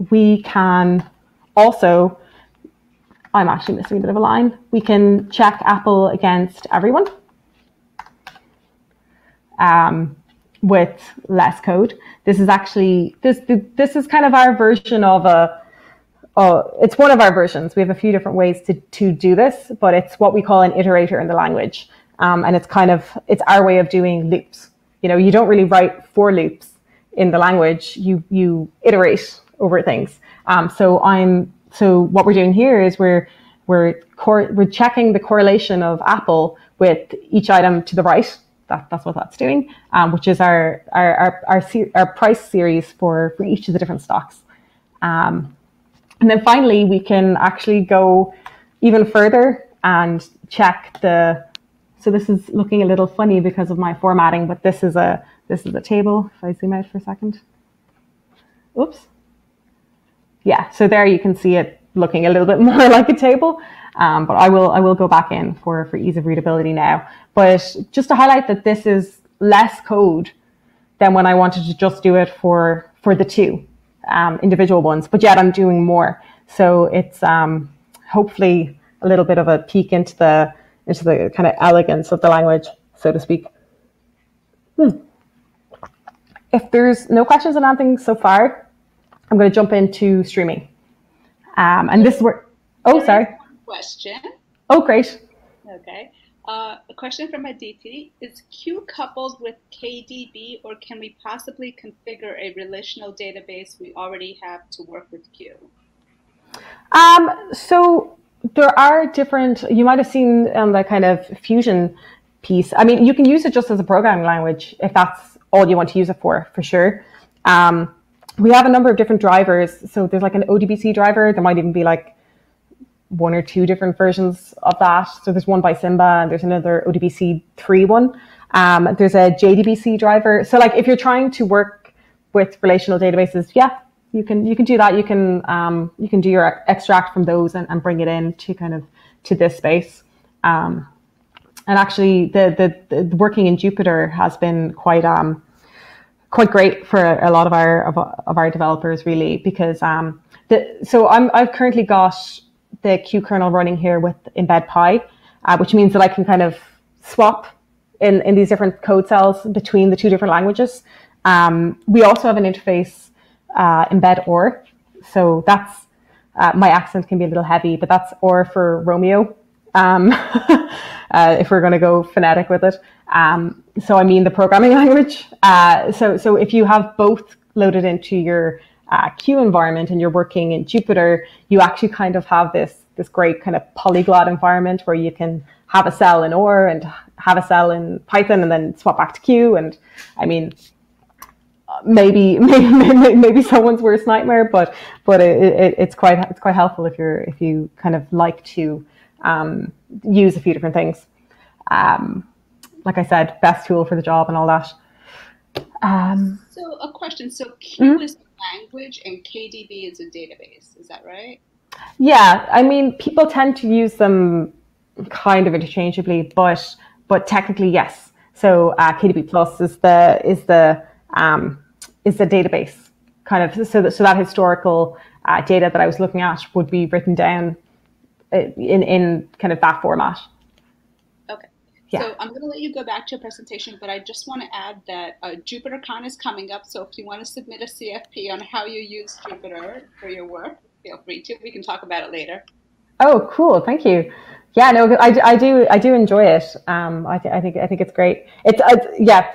Speaker 2: we can also I'm actually missing a bit of a line. We can check Apple against everyone um, with less code. This is actually this this is kind of our version of a. Oh, it's one of our versions. We have a few different ways to to do this, but it's what we call an iterator in the language, um, and it's kind of it's our way of doing loops. You know, you don't really write for loops in the language. You you iterate over things. Um, so I'm so what we're doing here is we're we're we're checking the correlation of Apple with each item to the right. That, that's what that's doing, um, which is our our our our, our, price series for for each of the different stocks. Um, and then finally, we can actually go even further and check the. So this is looking a little funny because of my formatting, but this is a this is a table. If I zoom out for a second. oops. Yeah, so there you can see it looking a little bit [LAUGHS] more like a table. Um, but I will I will go back in for, for ease of readability now. But just to highlight that this is less code than when I wanted to just do it for for the two um, individual ones, but yet I'm doing more. So it's um, hopefully a little bit of a peek into the into the kind of elegance of the language, so to speak. Hmm. If there's no questions on anything so far, I'm going to jump into streaming. Um, and this is where, oh, sorry.
Speaker 1: Question.
Speaker 2: Oh, great.
Speaker 1: Okay. Uh, a question from Aditi Is Q coupled with KDB, or can we possibly configure a relational database we already have to work with Q?
Speaker 2: Um, so there are different, you might have seen um, the kind of fusion piece. I mean, you can use it just as a programming language if that's all you want to use it for, for sure. Um, we have a number of different drivers. So there's like an ODBC driver. There might even be like one or two different versions of that. So there's one by Simba and there's another ODBC 3 one. Um, there's a JDBC driver. So like if you're trying to work with relational databases, yeah, you can you can do that. You can um, you can do your extract from those and, and bring it in to kind of to this space. Um, and actually, the, the, the working in Jupyter has been quite um, quite great for a lot of our of, of our developers really because um, the, so I'm I've currently got the Q kernel running here with embed Py, uh, which means that I can kind of swap in, in these different code cells between the two different languages. Um, we also have an interface uh, embed R. So that's, uh, my accent can be a little heavy, but that's R for Romeo. Um, [LAUGHS] uh, if we're going to go phonetic with it. Um, so I mean the programming [LAUGHS] language. Uh, so so if you have both loaded into your uh, Q environment and you're working in Jupyter, you actually kind of have this this great kind of polyglot environment where you can have a cell in R and have a cell in Python and then swap back to Q. And I mean, maybe [LAUGHS] maybe maybe someone's worst nightmare, but but it, it, it's quite it's quite helpful if you're if you kind of like to um, use a few different things. Um, like I said, best tool for the job and all that.
Speaker 1: Um, so a question. So Q mm-hmm. is language and KDB is a database. Is that right?
Speaker 2: Yeah, I mean, people tend to use them kind of interchangeably, but but technically, yes. So uh, KDB Plus is the is the um, is the database kind of so that so that historical uh, data that I was looking at would be written down in in kind of that format.
Speaker 1: Okay. Yeah. So I'm going to let you go back to your presentation, but I just want to add that uh, JupyterCon is coming up. So if you want to submit a CFP on how you use Jupyter for your work, feel free to. We can talk about it later.
Speaker 2: Oh, cool! Thank you. Yeah, no, I, I do I do enjoy it. Um, I, th- I think I think it's great. It's uh, yeah.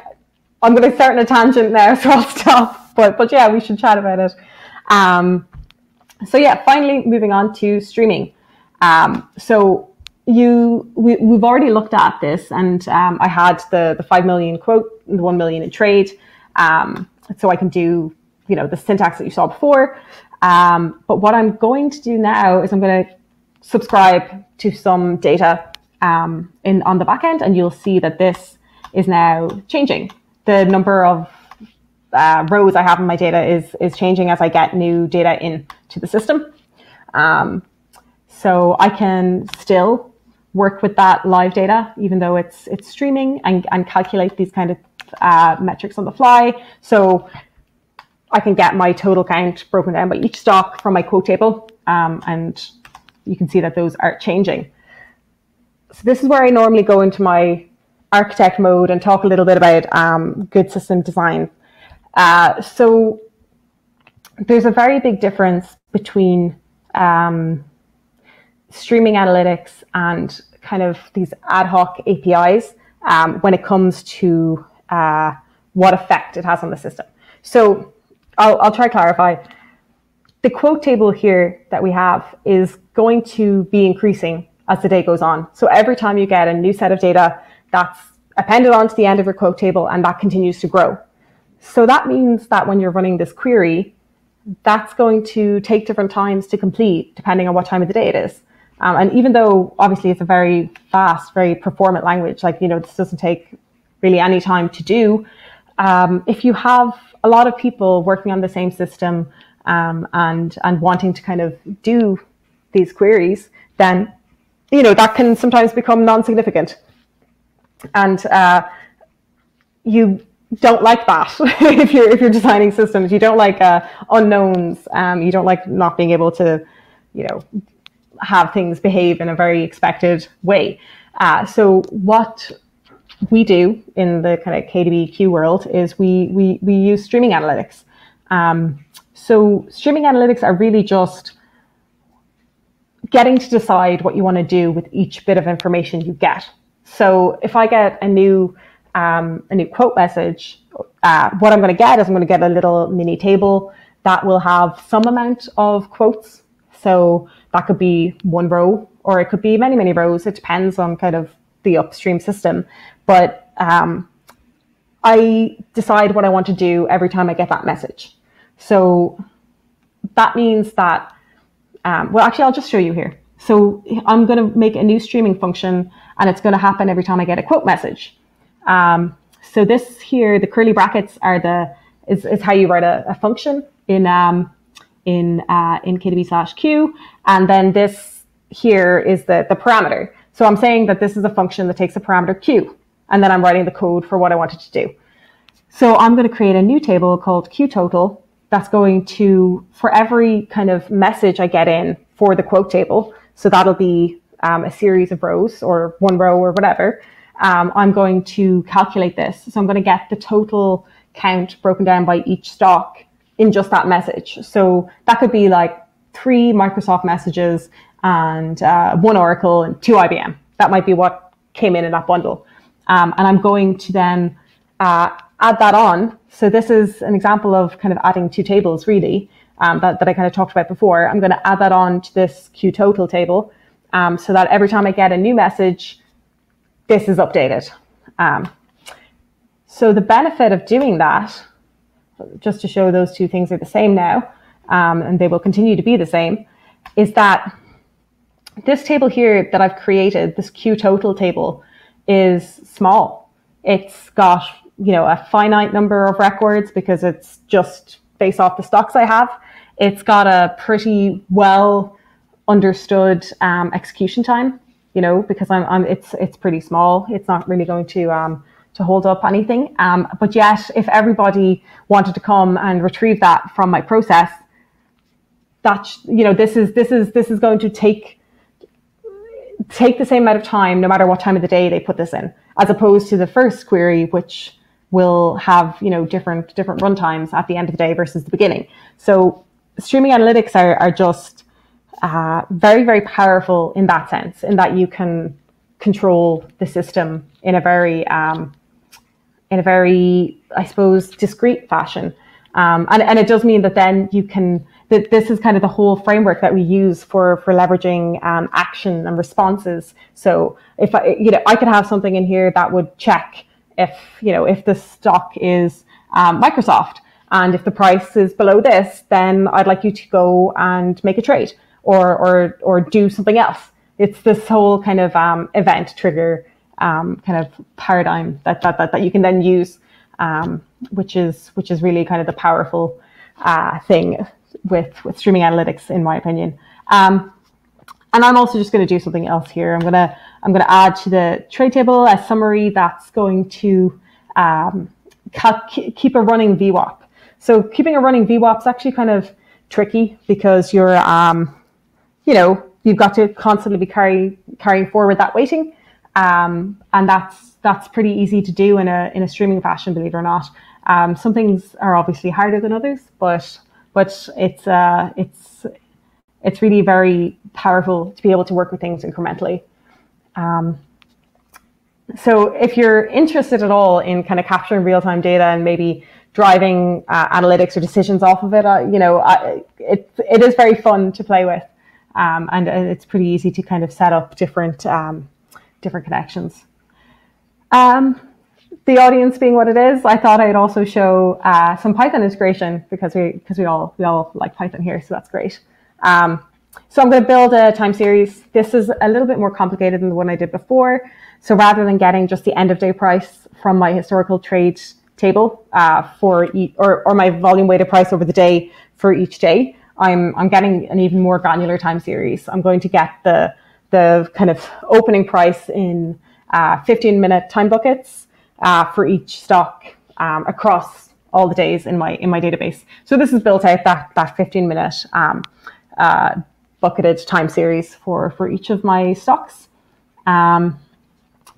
Speaker 2: I'm going to start on a tangent now, [LAUGHS] so I'll stop. But but yeah, we should chat about it. Um, so yeah, finally moving on to streaming. Um, so you we, we've already looked at this, and um, I had the the five million quote, the one million in trade. Um, so I can do you know the syntax that you saw before. Um, but what I'm going to do now is I'm going to subscribe to some data um, in on the back end, and you'll see that this is now changing. The number of uh, rows I have in my data is is changing as I get new data into the system. Um, so I can still work with that live data, even though it's it's streaming and, and calculate these kind of uh, metrics on the fly. So I can get my total count broken down by each stock from my quote table, um, and you can see that those are changing. So this is where I normally go into my architect mode and talk a little bit about um, good system design. Uh, so there's a very big difference between um, streaming analytics and kind of these ad hoc APIs um, when it comes to uh, what effect it has on the system. So I'll, I'll try to clarify. The quote table here that we have is going to be increasing as the day goes on. So every time you get a new set of data, that's appended onto the end of your quote table and that continues to grow. So that means that when you're running this query, that's going to take different times to complete depending on what time of the day it is. Um, and even though obviously it's a very fast, very performant language, like, you know, this doesn't take really any time to do, um, if you have a lot of people working on the same system um, and and wanting to kind of do these queries, then you know that can sometimes become non-significant, and uh, you don't like that [LAUGHS] if you're if you're designing systems. You don't like uh, unknowns. Um, you don't like not being able to, you know, have things behave in a very expected way. Uh, so what we do in the kind of KDB world is we we we use streaming analytics. Um, so streaming analytics are really just getting to decide what you want to do with each bit of information you get. So if I get a new um, a new quote message, uh, what I'm going to get is I'm going to get a little mini table that will have some amount of quotes. So that could be one row or it could be many, many rows. It depends on kind of the upstream system. But um, I decide what I want to do every time I get that message. So that means that, um, well, actually, I'll just show you here. So I'm going to make a new streaming function and it's going to happen every time I get a quote message. Um, so this here, the curly brackets are the is, is how you write a, a function in um, in uh, in KDB slash Q, and then this here is the the parameter. So I'm saying that this is a function that takes a parameter Q, and then I'm writing the code for what I wanted to do. So I'm going to create a new table called Q total that's going to for every kind of message I get in for the quote table. So that'll be um, a series of rows or one row or whatever um, I'm going to calculate this. So I'm going to get the total count broken down by each stock in just that message. So that could be like three Microsoft messages and uh, one Oracle and two IBM. That might be what came in in that bundle. Um, and I'm going to then uh, add that on. So this is an example of kind of adding two tables really um, that, that I kind of talked about before. I'm going to add that on to this Q total table um, so that every time I get a new message, this is updated. Um, so the benefit of doing that, just to show those two things are the same now, um, and they will continue to be the same, is that this table here that I've created, this Q total table, is small. It's got you know a finite number of records because it's just based off the stocks I have. It's got a pretty well understood um, execution time you know, because I'm, I'm it's it's pretty small. It's not really going to um, to hold up anything. Um, but yet, if everybody wanted to come and retrieve that from my process, that you know, this is this is this is going to take take the same amount of time, no matter what time of the day they put this in, as opposed to the first query, which will have you know different different runtimes at the end of the day versus the beginning. So streaming analytics are, are just uh, very, very powerful in that sense, in that you can control the system in a very, um, in a very, I suppose, discreet fashion. Um, and, and it does mean that then you can, that this is kind of the whole framework that we use for, for leveraging um, action and responses. So if I, you know, I could have something in here that would check if, you know, if the stock is um, Microsoft and if the price is below this, then I'd like you to go and make a trade or or or do something else. It's this whole kind of um, event trigger um, kind of paradigm that, that that that you can then use, um, which is which is really kind of the powerful uh, thing with with streaming analytics, in my opinion. Um, and I'm also just going to do something else here. I'm gonna I'm gonna add to the trade table a summary that's going to um, keep a running VWAP. So keeping a running VWAP is actually kind of tricky because you're um, you know, you've got to constantly be carry, carrying forward that weighting. Um, and that's that's pretty easy to do in a in a streaming fashion, believe it or not. Um, some things are obviously harder than others, but but it's uh, it's it's really very powerful to be able to work with things incrementally. Um, so if you're interested at all in kind of capturing real time data and maybe driving uh, analytics or decisions off of it, uh, you know, uh, it it is very fun to play with um, and it's pretty easy to kind of set up different um, different connections. Um, the audience being what it is, I thought I'd also show uh, some Python integration because we because we all we all like Python here, so that's great. Um, so I'm going to build a time series. This is a little bit more complicated than the one I did before. So rather than getting just the end of day price from my historical trade table uh, for each, or, or my volume weighted price over the day for each day, I'm, I'm getting an even more granular time series. I'm going to get the, the kind of opening price in uh, 15 minute time buckets uh, for each stock um, across all the days in my in my database. So this is built out that that 15 minute um, uh, bucketed time series for for each of my stocks, um,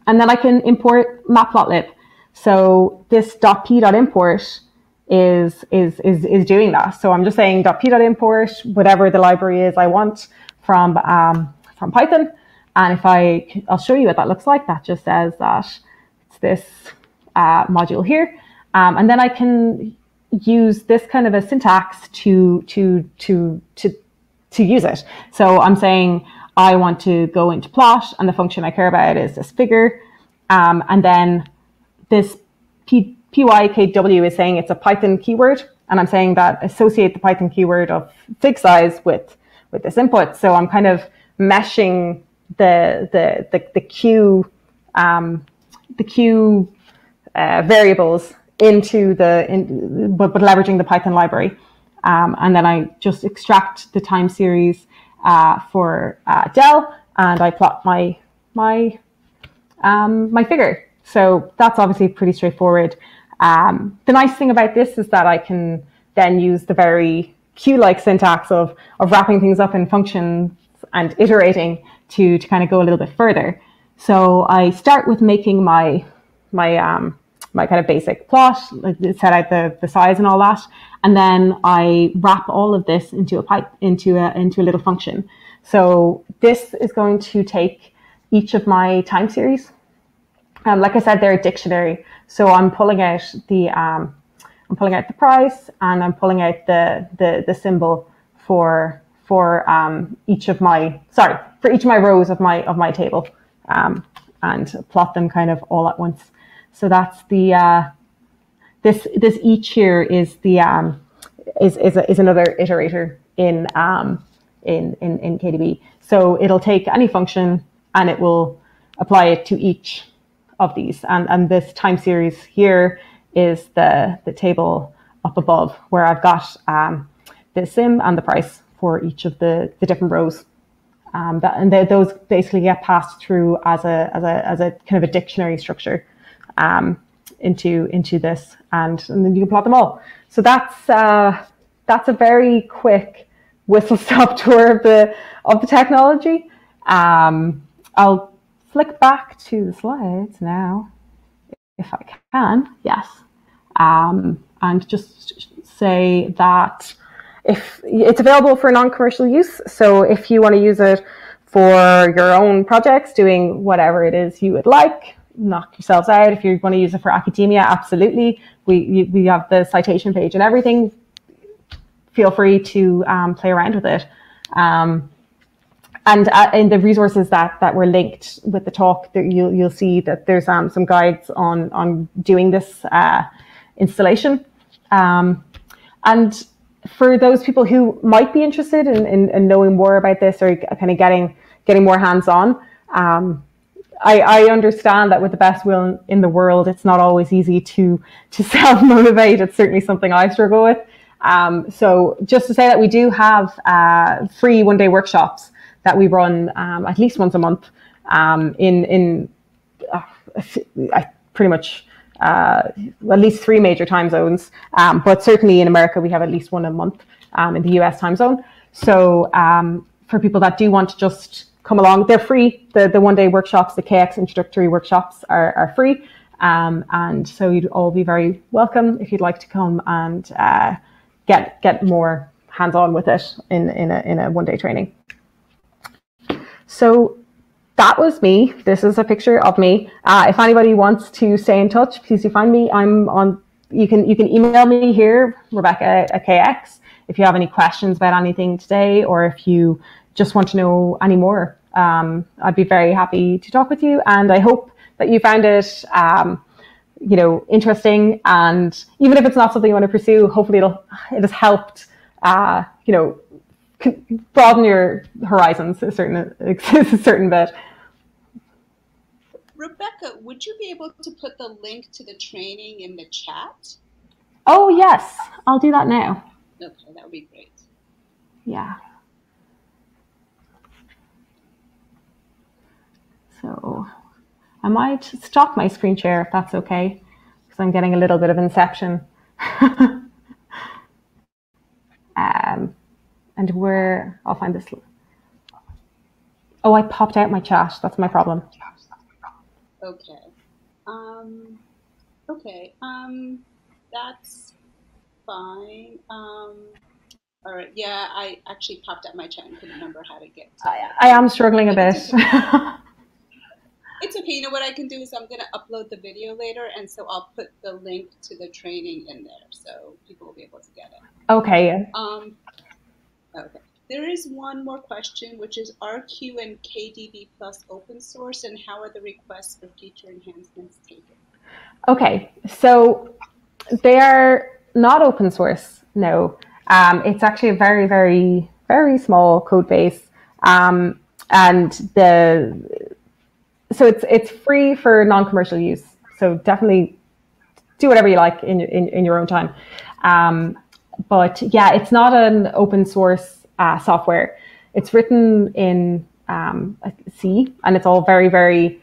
Speaker 2: and then I can import matplotlib. So this .p.import is is is is doing that. So I'm just saying .p.import whatever the library is I want from um, from Python, and if I I'll show you what that looks like. That just says that it's this uh, module here. Um, and then I can use this kind of a syntax to, to, to, to, to use it. So I'm saying I want to go into plot and the function I care about is this figure. Um, and then this P, PYKW is saying it's a Python keyword. And I'm saying that associate the Python keyword of fig size with, with this input. So I'm kind of meshing the, the, the, the Q, um, the Q uh, variables into the, in, but, but leveraging the Python library. Um, and then I just extract the time series uh, for uh, del and I plot my, my, um, my figure. So that's obviously pretty straightforward. Um, the nice thing about this is that I can then use the very Q-like syntax of, of wrapping things up in functions and iterating to, to kind of go a little bit further. So I start with making my, my um, my kind of basic plot, set out the, the size and all that. And then I wrap all of this into a pipe, into a, into a little function. So this is going to take each of my time series. Um, like I said, they're a dictionary. So I'm pulling out the, um, I'm pulling out the price and I'm pulling out the, the, the symbol for, for um, each of my, sorry, for each of my rows of my, of my table um, and plot them kind of all at once. So that's the uh, this this each here is the um, is is, a, is another iterator in um, in, in in KDB. So it'll take any function and it will apply it to each of these. And and this time series here is the the table up above where I've got um, the sym and the price for each of the the different rows. Um, that, and they, those basically get passed through as a as a as a kind of a dictionary structure um, into into this, and, and then you can plot them all. So that's uh, that's a very quick whistle stop [LAUGHS] tour of the of the technology. Um, I'll flick back to the slides now, if I can. Yes, um, and just say that if it's available for non-commercial use. So if you want to use it for your own projects, doing whatever it is you would like, knock yourselves out. If you want to use it for academia, absolutely. We we have the citation page and everything. Feel free to um, play around with it. Um, and uh, in the resources that that were linked with the talk, you'll you'll see that there's um, some guides on on doing this uh, installation. Um, and for those people who might be interested in, in, in, knowing more about this or kind of getting getting more hands on, um, I, I understand that with the best will in the world, it's not always easy to to [LAUGHS] self motivate. It's certainly something I struggle with. Um, so just to say that we do have uh, free one day workshops that we run um, at least once a month um, in in uh, pretty much uh, at least three major time zones. Um, but certainly in America, we have at least one a month um, in the US time zone. So um, for people that do want to just come along. They're free. The, the one day workshops, the KX introductory workshops are, are free. Um, and so you'd all be very welcome if you'd like to come and uh, get get more hands on with it in, in a, in a one day training. So that was me. This is a picture of me. Uh, if anybody wants to stay in touch, please find me. I'm on. You can you can email me here, Rebecca at KX, if you have any questions about anything today, or if you just want to know any more, um, I'd be very happy to talk with you. And I hope that you found it, um, you know, interesting. And even if it's not something you want to pursue, hopefully it'll it has helped, uh, you know, broaden your horizons a certain [LAUGHS] a certain bit.
Speaker 1: Rebecca, would you be able to put the link to the training in the chat?
Speaker 2: Oh, yes. I'll do that now.
Speaker 1: Okay, that would be great.
Speaker 2: Yeah. So I might stop my screen share if that's okay, because I'm getting a little bit of inception. [LAUGHS] um, and where I'll find this. Oh, I popped out my chat. That's my problem.
Speaker 1: Okay. Um, okay. Um, that's fine. Um, all right. Yeah, I actually popped up my chat and couldn't remember how to get. To
Speaker 2: I, I am struggling a bit. [LAUGHS]
Speaker 1: it's okay. You know what I can do is I'm going to upload the video later, and so I'll put the link to the training in there, so people will be able to get it.
Speaker 2: Okay.
Speaker 1: Um, okay. There is one more question, which is are Q and KDB Plus open source, and how are the requests for feature enhancements taken?
Speaker 2: Okay, so they are not open source. No, um, it's actually a very, very, very small code base, um, and the so it's it's free for non-commercial use. So definitely do whatever you like in in, in your own time. Um, but yeah, it's not an open source uh, software. It's written in um, C, and it's all very very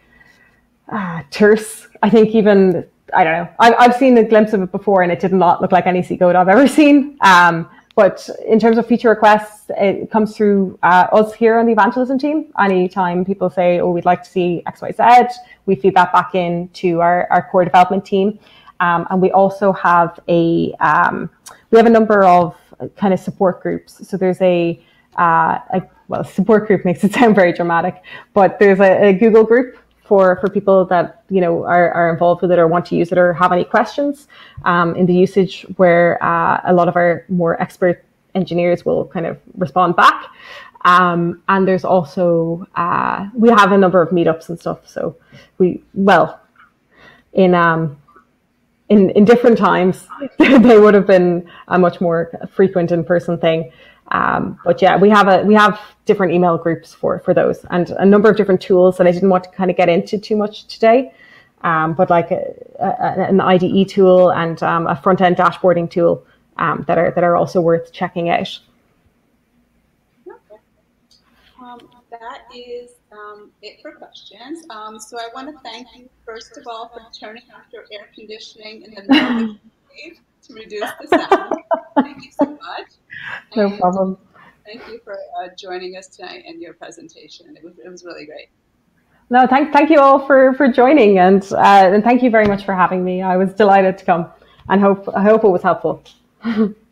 Speaker 2: uh, terse. I think even I don't know. I've, I've seen a glimpse of it before, and it did not look like any C code I've [LAUGHS] ever seen. Um, but in terms of feature requests, it comes through uh, us here on the evangelism team. Anytime people say, "Oh, we'd like to see X, Y, Z," we feed that back in to our, our core development team, um, and we also have a um, we have a number of kind of support groups. So there's a, uh, a well, support group makes it [LAUGHS] sound very dramatic, but there's a, a Google group for, for people that you know are, are involved with it or want to use it or have any questions um, in the usage where uh, a lot of our more expert engineers will kind of respond back um, and there's also uh, we have a number of meetups and stuff so we well in um, in, in different times [LAUGHS] they would have been a much more frequent in-person thing um, but yeah, we have a we have different email groups for for those and a number of different tools that I didn't want to kind of get into too much today. Um, but like a, a, an IDE tool and um, a front end dashboarding tool um, that are that are also worth checking out.
Speaker 1: Um, that is um, it for questions. so I want to thank you first of all for turning off your air conditioning in the middle of the to reduce the sound. thank you so much.
Speaker 2: No and problem.
Speaker 1: Thank you for uh, joining us tonight and your presentation. It was, it was really great.
Speaker 2: No, thank, thank you all for, for joining and, uh, and thank you very much for having me. I was delighted to come and hope, I hope it was helpful. [LAUGHS]